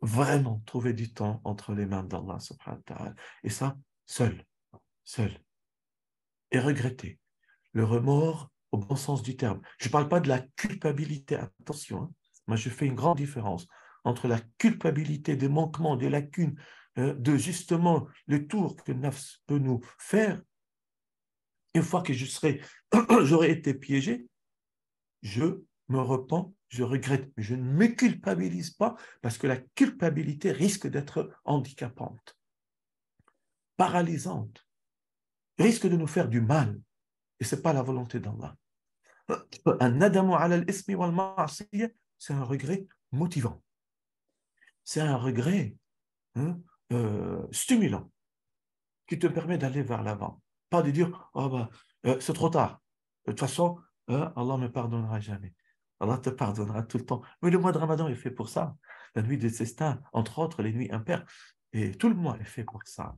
vraiment trouver du temps entre les mains d'Allah subhanahu wa. Et ça, seul, seul. Et regretter. Le remords au bon sens du terme. Je ne parle pas de la culpabilité, attention. Hein. Moi, je fais une grande différence entre la culpabilité des manquements, des lacunes, euh, de justement le tour que Nafs peut nous faire. Une fois que j'aurais été piégé, je me repens, je regrette, je ne me culpabilise pas parce que la culpabilité risque d'être handicapante, paralysante, risque de nous faire du mal. Et ce n'est pas la volonté d'Allah. Un adamu ala al-ismi wal c'est un regret motivant. C'est un regret hein, euh, stimulant qui te permet d'aller vers l'avant. Pas de dire, oh bah, euh, c'est trop tard. De toute façon, hein, Allah ne me pardonnera jamais. Allah te pardonnera tout le temps. Mais le mois de Ramadan est fait pour ça. La nuit des cestins, entre autres les nuits impaires. Et tout le mois est fait pour ça.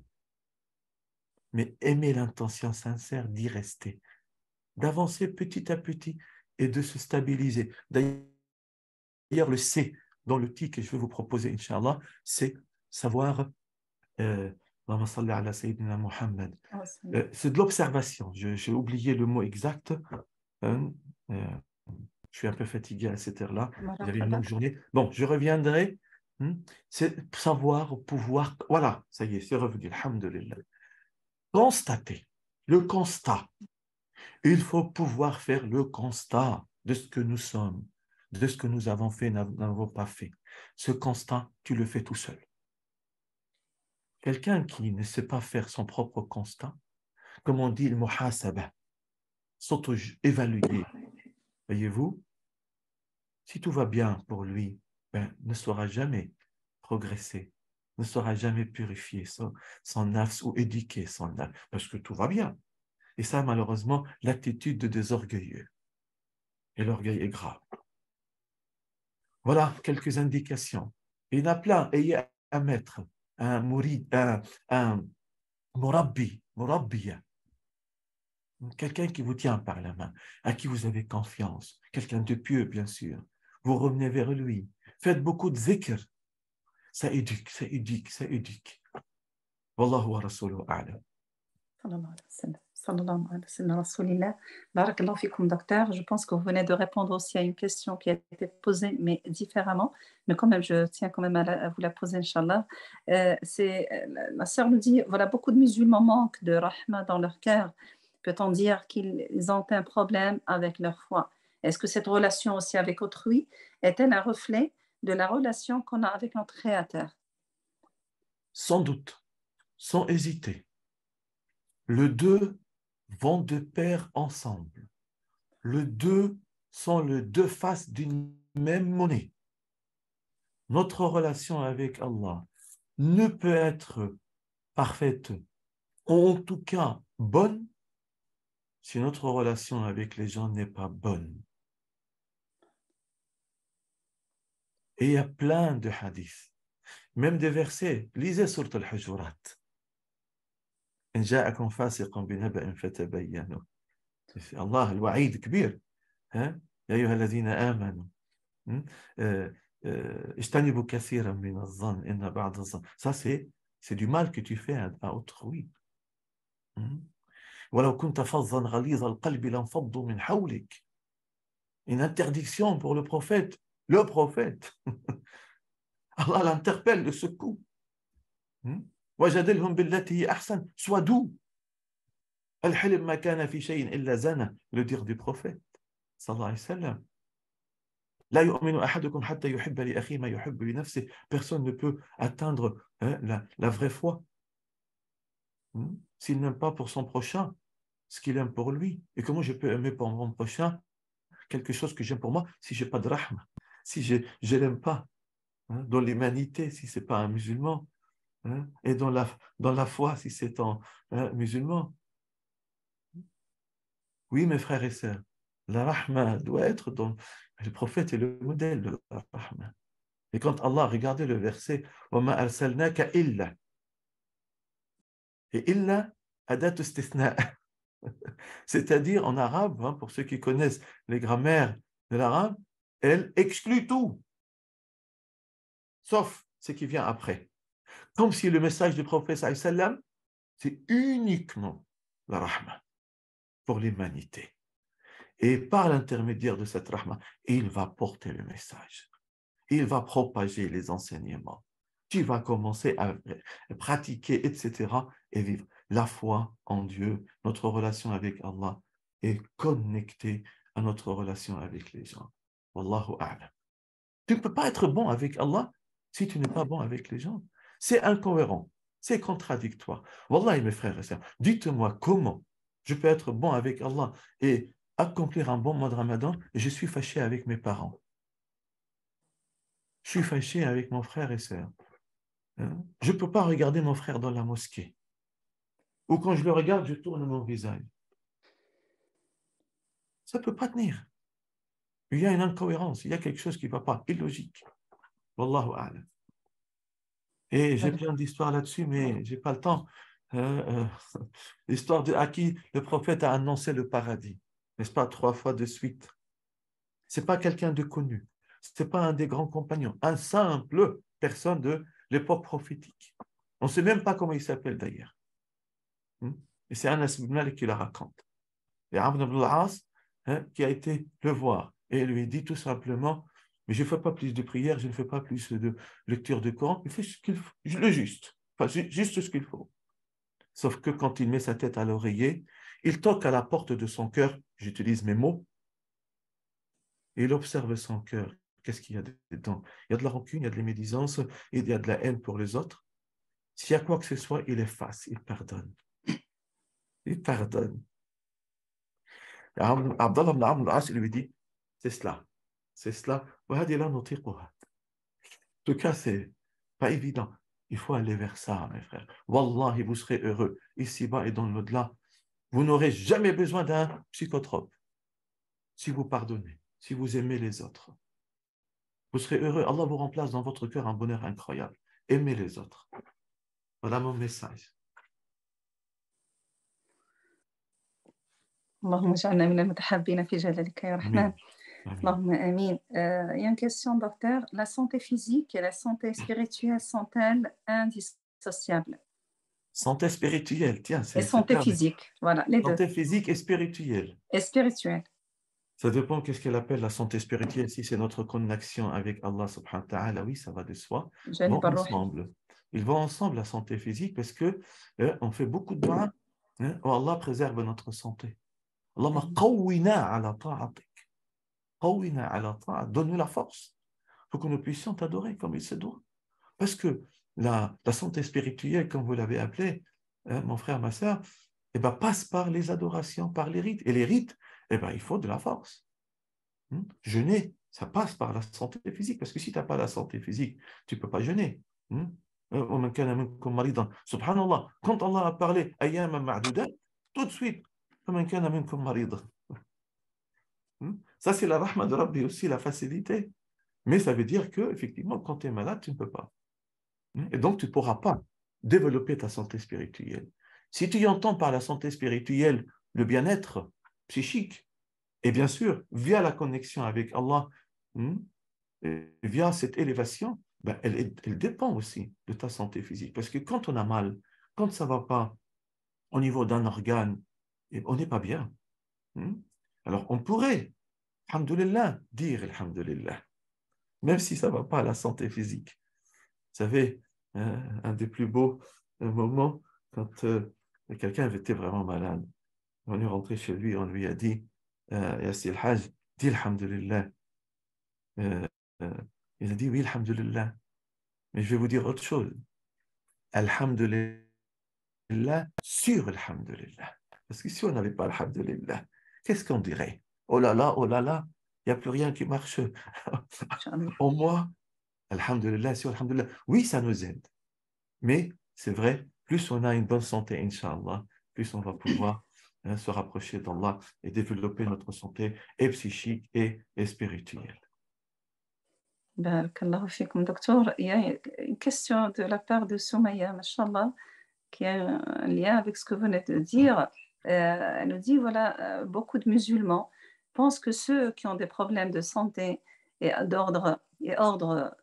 Mais aimer l'intention sincère d'y rester, d'avancer petit à petit et de se stabiliser. D'ailleurs, le C dans le tic que je vais vous proposer, Inch'Allah, c'est savoir. Euh, ah, euh, c'est de l'observation. J'ai oublié le mot exact. Hein, euh, je suis un peu fatigué à cette heure-là. J'avais une longue journée. Bon, je reviendrai. Hmm, c'est savoir, pouvoir. Voilà, ça y est, c'est revenu. Alhamdulillah. Constater. Le constat. Il faut pouvoir faire le constat de ce que nous sommes, de ce que nous avons fait, n'avons pas fait. Ce constat, tu le fais tout seul. Quelqu'un qui ne sait pas faire son propre constat, comme on dit le muhasaba, s'auto-évaluer, voyez-vous, si tout va bien pour lui, ben, ne saura jamais progresser, ne saura jamais purifier son, son nafs ou éduquer son nafs, parce que tout va bien. Et ça, malheureusement, l'attitude des orgueilleux. Et l'orgueil est grave. Voilà quelques indications. Il y en a plein. Ayez un maître, un mourid, un, un Quelqu'un qui vous tient par la main, à qui vous avez confiance. Quelqu'un de pieux, bien sûr vous revenez vers lui. Faites beaucoup de zikr. Ça éduque, ça éduque, ça éduque. Wallahu wa rasuluhu a'lam. Docteur. Je pense que vous venez de répondre aussi à une question qui a été posée, mais différemment. Mais quand même, je tiens quand même à, vous la poser, Inch'Allah. Euh, c'est, la sœur nous dit voilà, beaucoup de musulmans manquent de rahma dans leur cœur. Peut-on dire qu'ils ont un problème avec leur foi? Est-ce que cette relation aussi avec autrui est-elle un reflet de la relation qu'on a avec notre Créateur? Sans doute, sans hésiter. Le deux vont de pair ensemble. Le deux sont les deux faces d'une même monnaie. Notre relation avec Allah ne peut être parfaite, en tout cas bonne, si notre relation avec les gens n'est pas bonne. Et il y a plein de hadiths, même des versets. Lisez sur al-Hujurat. إن جاءكم فاسق بنبأ فتبينوا. الله الوعيد كبير ها؟ يا أيها الذين آمنوا اجتنبوا كثيرا من الظن إن بعض الظن. Ça c'est c'est du mal autrui. ولو كنت فظا غليظ القلب لانفضوا من حولك. Interdiction pour le prophète. Le prophète. Allah l'interpelle de ce coup. وجادلهم بالتي هي أحسن sois doux الحلم ما كان في شيء إلا زنا le dire du prophète صلى الله عليه وسلم لا يؤمن أحدكم حتى يحب لأخيه ما يحب لنفسه personne ne peut atteindre hein, la, la vraie foi hmm? s'il n'aime pas pour son prochain ce qu'il aime pour lui et comment je peux aimer pour mon prochain quelque chose que j'aime pour moi si j'ai pas de rahma si je ne l'aime pas hein, dans l'humanité si c'est pas un musulman Hein, et dans la, dans la foi si c'est en hein, musulman. Oui, mes frères et sœurs, la rahma doit être dans le prophète est le modèle de la rahma. Et quand Allah, regardez le verset, illa. Et illa adat C'est-à-dire en arabe, hein, pour ceux qui connaissent les grammaires de l'arabe, elle exclut tout, sauf ce qui vient après. Comme si le message du prophète c'est uniquement la rahma pour l'humanité. Et par l'intermédiaire de cette rahma, il va porter le message. Il va propager les enseignements. Tu vas commencer à pratiquer, etc. et vivre. La foi en Dieu, notre relation avec Allah est connectée à notre relation avec les gens. Wallahu a'lam. Tu ne peux pas être bon avec Allah si tu n'es pas bon avec les gens. C'est incohérent, c'est contradictoire. Wallah, mes frères et sœurs, dites-moi comment je peux être bon avec Allah et accomplir un bon mois de ramadan et je suis fâché avec mes parents. Je suis fâché avec mon frère et sœur. Hein? Je ne peux pas regarder mon frère dans la mosquée. Ou quand je le regarde, je tourne mon visage. Ça ne peut pas tenir. Il y a une incohérence, il y a quelque chose qui ne va pas, illogique. Wallahu a'lam. Et j'ai plein d'histoires là-dessus, mais je n'ai pas le temps. Euh, euh, l'histoire de à qui le prophète a annoncé le paradis n'est-ce pas, trois fois de suite? Ce n'est pas quelqu'un de connu, ce n'est pas un des grands compagnons, un simple personne de l'époque prophétique. On ne sait même pas comment il s'appelle d'ailleurs. Hmm? Et c'est Anas ibn Malik qui la raconte. Et Abd al-As, hein, qui a été le voir, et lui dit tout simplement, mais je ne fais pas plus de prières, je ne fais pas plus de lecture de Coran, il fait ce qu'il faut, le juste, juste ce qu'il faut. Sauf que quand il met sa tête à l'oreiller, il toque à la porte de son cœur, j'utilise mes mots, et il observe son cœur. Qu'est-ce qu'il y a dedans? Il y a de la rancune, il y a de l'immédisance, il y a de la haine pour les autres. S'il y a quoi que ce soit, il efface, il pardonne. Il pardonne. Abdallah ibn Amr lui dit, c'est cela, c'est cela. En tout cas, c'est pas évident. Il faut aller vers ça, mes frères. Wallahi, vous serez heureux ici-bas et dans l'au-delà. Vous n'aurez jamais besoin d'un psychotrope si vous pardonnez, si vous aimez les autres. Vous serez heureux. Allah vous remplace dans votre cœur un bonheur incroyable. Aimez les autres. Voilà mon message. اللهم اجعلنا من المتحابين في جلالك يا رحمن Euh, il y a une question, docteur. La santé physique et la santé spirituelle sont-elles indissociables? Santé spirituelle, tiens. Et santé physique, voilà, les santé deux. Santé physique et spirituelle. Et spirituelle. Ça dépend qu'est-ce qu'elle appelle la santé spirituelle. Si c'est notre connexion avec Allah subhanahu wa ta'ala, oui, ça va de soi. Ils vont ensemble. Ils vont ensemble, la santé physique, parce que euh, on fait beaucoup de doigts. Hein, oh, Allah préserve notre santé. Allah m'a ala ta'ati. Donne-nous la force pour que nous puissions t'adorer comme il se doit. Parce que la, santé spirituelle, comme vous l'avez appelée, hein, mon frère, ma soeur, eh ben, passe par les adorations, par les rites. Et les rites, eh ben, il faut de la force. Hmm? Jeûner, ça passe par la santé physique. Parce que si tu n'as pas la santé physique, tu ne peux pas jeûner. Hmm? Euh, subhanallah, quand Allah a parlé, tout de suite. Ça, c'est la rahma de Rabbi aussi, la facilité. Mais ça veut dire que, effectivement, quand tu es malade, tu ne peux pas. Hmm? Et donc, tu ne pourras pas développer ta santé spirituelle. Si tu entends par la santé spirituelle le bien-être psychique, et bien sûr, via la connexion avec Allah, hmm, via cette élévation, ben, elle, elle dépend aussi de ta santé physique. Parce que quand on a mal, quand ça ne va pas au niveau d'un organe, on n'est pas bien. Hmm? Alors, on pourrait, alhamdulillah, dire alhamdulillah, même si ça ne va pas à la santé physique. Vous savez, euh, un des plus beaux euh, moments, quand euh, quelqu'un était vraiment malade, on est rentré chez lui, on lui a dit, Yassir Hajj, dis alhamdulillah. il a dit, oui, alhamdulillah. Mais je vais vous dire autre chose. Alhamdulillah sur alhamdulillah. Parce que si on n'avait pas alhamdulillah, qu'est-ce qu'on dirait? Oh là là, oh là là, il n'y a plus rien qui marche en moi. Alhamdulillah, alhamdulillah. Oui, ça nous aide. Mais c'est vrai, plus on a une bonne santé, Inch'Allah, plus on va pouvoir hein, se rapprocher d'Allah et développer notre santé et psychique et, et spirituelle. Barakallahu fikum, docteur. Il y a une question de la part de Soumaya, mashallah, qui a un lien avec ce que vous venez de dire. Euh, elle nous dit voilà, euh, beaucoup de musulmans pensent que ceux qui ont des problèmes de santé et d'ordre et ordre,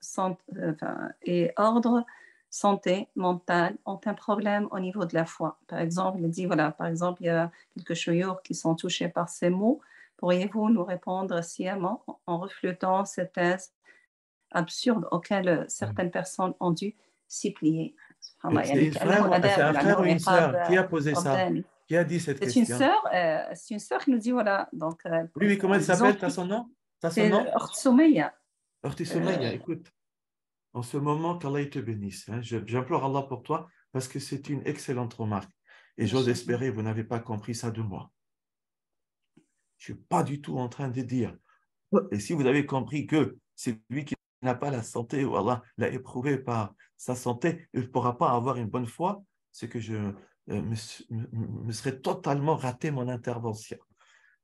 euh, enfin, et ordre santé mentale ont un problème au niveau de la foi. Par exemple, elle dit voilà, par exemple, il y a quelques chouyours qui sont touchés par ces mots. Pourriez-vous nous répondre sciemment en reflétant cette thèse absurde auquel certaines personnes ont dû s'y plier? C'est un frère ou une sœur qui a posé ça qui a dit cette c'est question une sœur, euh, c'est une sœur qui nous dit voilà. Donc, euh, Oui, oui, comment elle s'appelle? T'as son nom? T'as son c'est nom? Ortsoumeya. Orti Soumeya, écoute, en ce moment, qu'Allah te bénisse. hein, J'implore Allah pour toi parce que c'est une excellente remarque. Et j'ose espérer, vous n'avez pas compris ça de moi. Je ne suis pas du tout en train de dire. Et si vous avez compris que c'est lui qui n'a pas la santé ou Allah l'a éprouvé par sa santé, il ne pourra pas avoir une bonne foi, c'est que je euh, euh, me, me, serait totalement raté mon intervention.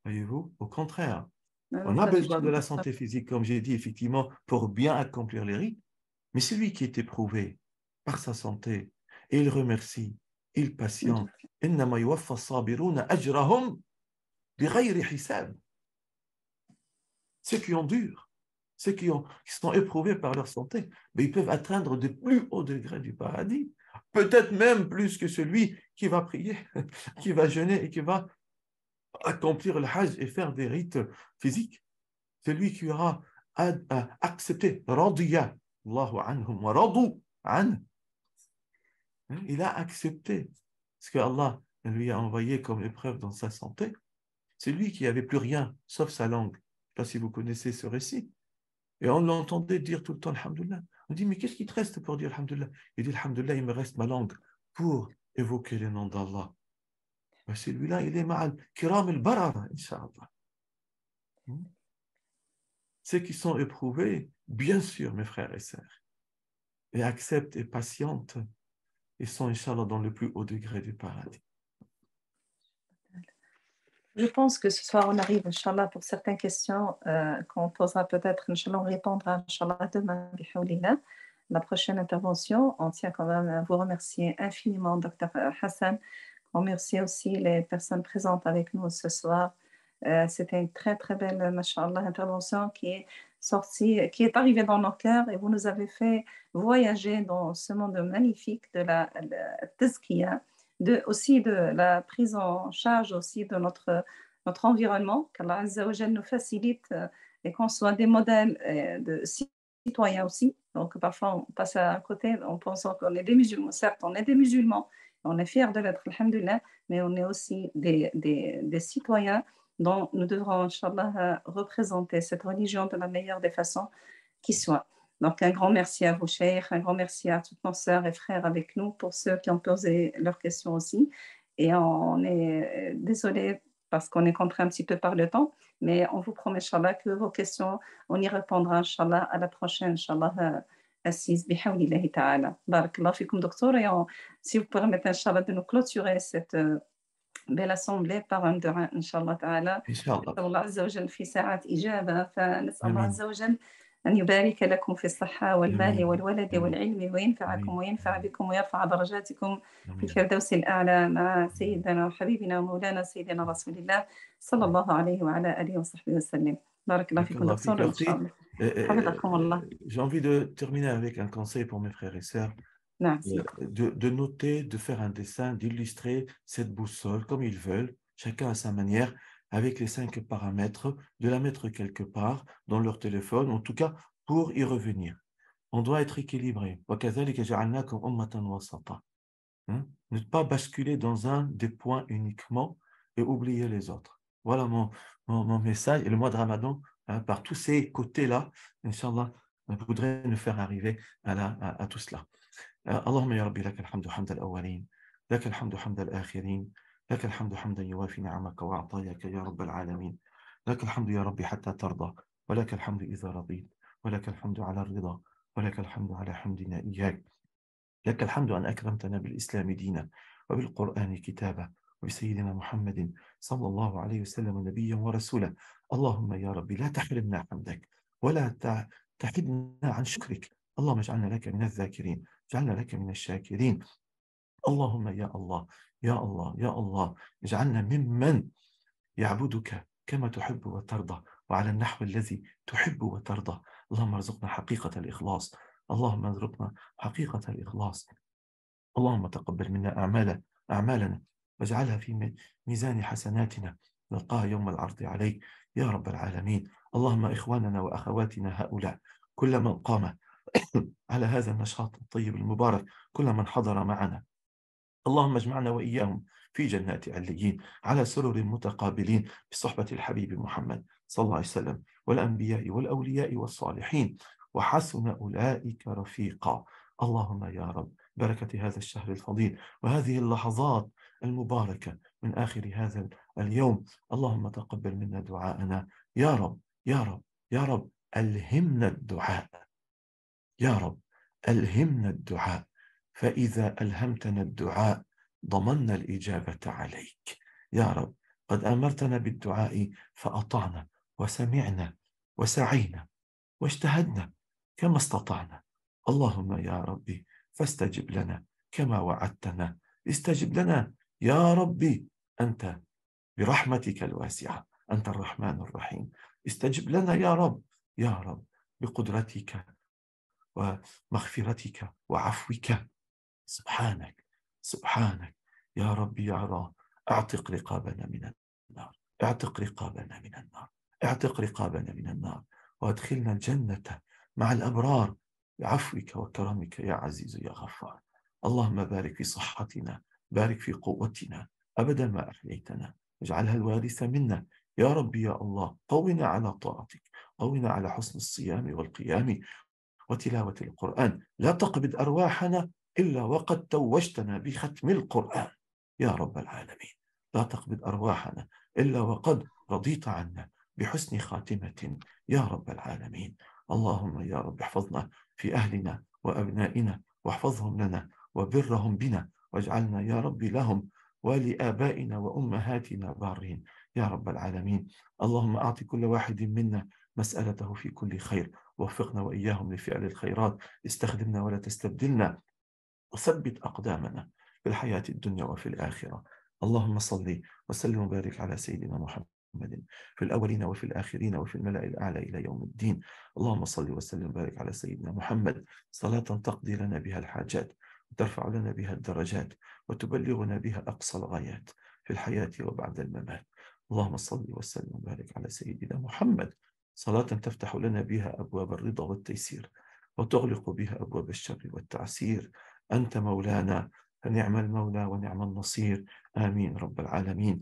Voyez-vous Au contraire, ah, on a besoin de la santé physique, comme j'ai dit, effectivement, pour bien accomplir les rites. Mais celui qui est éprouvé par sa santé, et il remercie, il patiente. Ceux qui endurent, ceux qui, ont, qui sont éprouvés par leur santé, mais ils peuvent atteindre de plus hauts degrés du paradis Peut-être même plus que celui qui va prier, qui va jeûner et qui va accomplir le hajj et faire des rites physiques. Celui qui aura a- accepté, an. Hein, Il a accepté ce que Allah lui a envoyé comme épreuve dans sa santé. C'est lui qui n'avait plus rien, sauf sa langue. Je ne sais pas si vous connaissez ce récit. Et on l'entendait dire tout le temps Alhamdulillah. On dit, mais qu'est-ce qui te reste pour dire Alhamdulillah? Il dit Alhamdulillah, il me reste ma langue pour évoquer le nom d'Allah. Ben, Celui-là, il est ma'al kiram al-barara, Inch'Allah. Hmm? Ceux qui sont éprouvés, bien sûr, mes frères et sœurs, et acceptent et patientent, ils sont, Inch'Allah, dans le plus haut degré du paradis. Je pense que ce soir, on arrive, Inch'Allah, pour certaines questions euh, qu'on posera peut-être, Inch'Allah, on répondra, Inch'Allah, demain. La prochaine intervention, on tient quand même à vous remercier infiniment, Dr Hassan. On remercie aussi les personnes présentes avec nous ce soir. Euh, C'était une très, très belle, Masha'Allah, intervention qui est sortie, qui est arrivée dans nos cœurs et vous nous avez fait voyager dans ce monde magnifique de la, la tazkiya, de, aussi de la prise en charge aussi de notre, notre environnement, qu'Allah nous facilite euh, et qu'on soit des modèles euh, de citoyens aussi. Donc parfois on passe à côté en pensant qu'on est des musulmans. Certes, on est des musulmans, on est fiers de l'être, alhamdulillah, mais on est aussi des, des, des citoyens dont nous devrons, Inch'Allah, euh, représenter cette religion de la meilleure des façons qui soit. Donc, un grand merci à vos chers, un grand merci à toutes nos sœurs et frères avec nous pour ceux qui ont posé leurs questions aussi. Et on est euh, désolé parce qu'on est contraint un petit peu par le temps, mais on vous promet, Inch'Allah, que vos questions, on y répondra, Inch'Allah, à la prochaine, Inch'Allah, euh, assise, bihawlillahi ta'ala. Barakallah fikum, docteur, et on, si vous permettez, Inch'Allah, de nous clôturer cette euh, belle assemblée par un dua, Inch'Allah ta'ala. Inch'Allah. Allah Azza wa Jal, fi sa'at ijaba, fa Azza wa أن يبارك لكم في الصحة والمال. والولد. والعلم وينفعكم. وينفع. بكم ويرفع درجاتكم في. الفردوس الأعلى مع سيدنا وحبيبنا ومولانا سيدنا رسول الله صلى الله عليه وعلى آله وصحبه وسلم بارك الله فيكم دكتور فيك إن شاء أختي الله Euh, euh, حفظكم الله J'ai envie de terminer avec un conseil pour mes frères et sœurs. نعم euh, de, de noter, de faire un dessin, d'illustrer cette boussole comme ils veulent, chacun à sa manière, avec les cinq paramètres, de la mettre quelque part dans leur téléphone, en tout cas pour y revenir. On doit être équilibré. وكذلك جعلناكم أمة وسطا. Hein? Ne pas basculer dans un des points uniquement et oublier les autres. Voilà mon, mon, mon message. Et le mois de Ramadan, hein, par tous ces côtés-là, Inch'Allah, je voudrais nous faire arriver à, la, à, à tout cela. آه، اللهم يا ربي لك الحمد حمد الأولين لك الحمد حمد الآخرين لك الحمد حمدا يوافي نعمك وعطاياك يا رب العالمين. لك الحمد يا ربي حتى ترضى ولك الحمد إذا رضيت ولك الحمد على الرضا ولك الحمد على حمدنا إياك. لك الحمد أن أكرمتنا بالإسلام دينا وبالقرآن كتابا وبسيدنا محمد صلى الله عليه وسلم نبيا ورسولا. اللهم يا ربي لا تحرمنا حمدك ولا تحدنا عن شكرك. اللهم اجعلنا لك من الذاكرين اجعلنا لك من الشاكرين. اللهم يا الله يا الله يا الله اجعلنا ممن يعبدك كما تحب وترضى وعلى النحو الذي تحب وترضى. اللهم ارزقنا حقيقة الإخلاص. اللهم ارزقنا حقيقة الإخلاص. اللهم تقبل منا أعمال أعمالنا واجعلها في ميزان حسناتنا. نلقاها يوم العرض عليك يا رب العالمين. اللهم إخواننا وأخواتنا هؤلاء كل من قام على هذا النشاط الطيب المبارك كل من حضر معنا. اللهم اجمعنا وإياهم في جنات عليين على سرر متقابلين بصحبة الحبيب محمد صلى الله عليه وسلم والأنبياء والأولياء والصالحين وحسن أولئك رفيقا. اللهم يا رب بركة هذا الشهر الفضيل وهذه اللحظات المباركة من آخر هذا اليوم. اللهم تقبل منا دعاءنا. يا رب يا رب يا رب ألهمنا الدعاء. يا رب ألهمنا الدعاء. فإذا ألهمتنا الدعاء ضمنا الإجابة عليك. يا رب قد أمرتنا بالدعاء فأطعنا وسمعنا وسعينا واجتهدنا كما استطعنا. اللهم يا ربي فاستجب لنا كما وعدتنا. استجب لنا يا ربي أنت برحمتك الواسعة أنت الرحمن الرحيم. استجب لنا يا رب يا رب بقدرتك ومغفرتك وعفوك. سبحانك سبحانك. يا رب يا رب اعتق رقابنا من النار اعتق رقابنا من النار اعتق رقابنا من النار وادخلنا الجنة مع الأبرار. بعفوك وكرمك يا عزيز يا غفار. اللهم بارك في صحتنا بارك في قوتنا. أبدا ما أحييتنا اجعلها الوارث منا. يا رب يا الله قونا على طاعتك قونا على حسن الصيام والقيام وتلاوة القرآن. لا تقبض أرواحنا إلا وقد توجتنا بختم القرآن. يا رب العالمين لا تقبض أرواحنا إلا وقد رضيت عنا بحسن خاتمة. يا رب العالمين اللهم يا رب احفظنا في أهلنا وأبنائنا واحفظهم لنا وبرهم بنا واجعلنا يا رب لهم ولآبائنا وأمهاتنا بارين. يا رب العالمين اللهم أعط كل واحد منا مسألته في كل خير وفقنا وإياهم لفعل الخيرات. استخدمنا ولا تستبدلنا وثبت أقدامنا في الحياة الدنيا وفي الآخرة. اللهم صل وسلم وبارك على سيدنا محمد في الأولين وفي الآخرين وفي الملأ الأعلى إلى يوم الدين. اللهم صل وسلم وبارك على سيدنا محمد. صلاة تقضي لنا بها الحاجات وترفع لنا بها الدرجات وتبلغنا بها أقصى الغايات في الحياة وبعد الممات. اللهم صل وسلم وبارك على سيدنا محمد. صلاة تفتح لنا بها أبواب الرضا والتيسير وتغلق بها أبواب الشر والتعسير. أنت مولانا فنعم المولى ونعم النصير. آمين رب العالمين.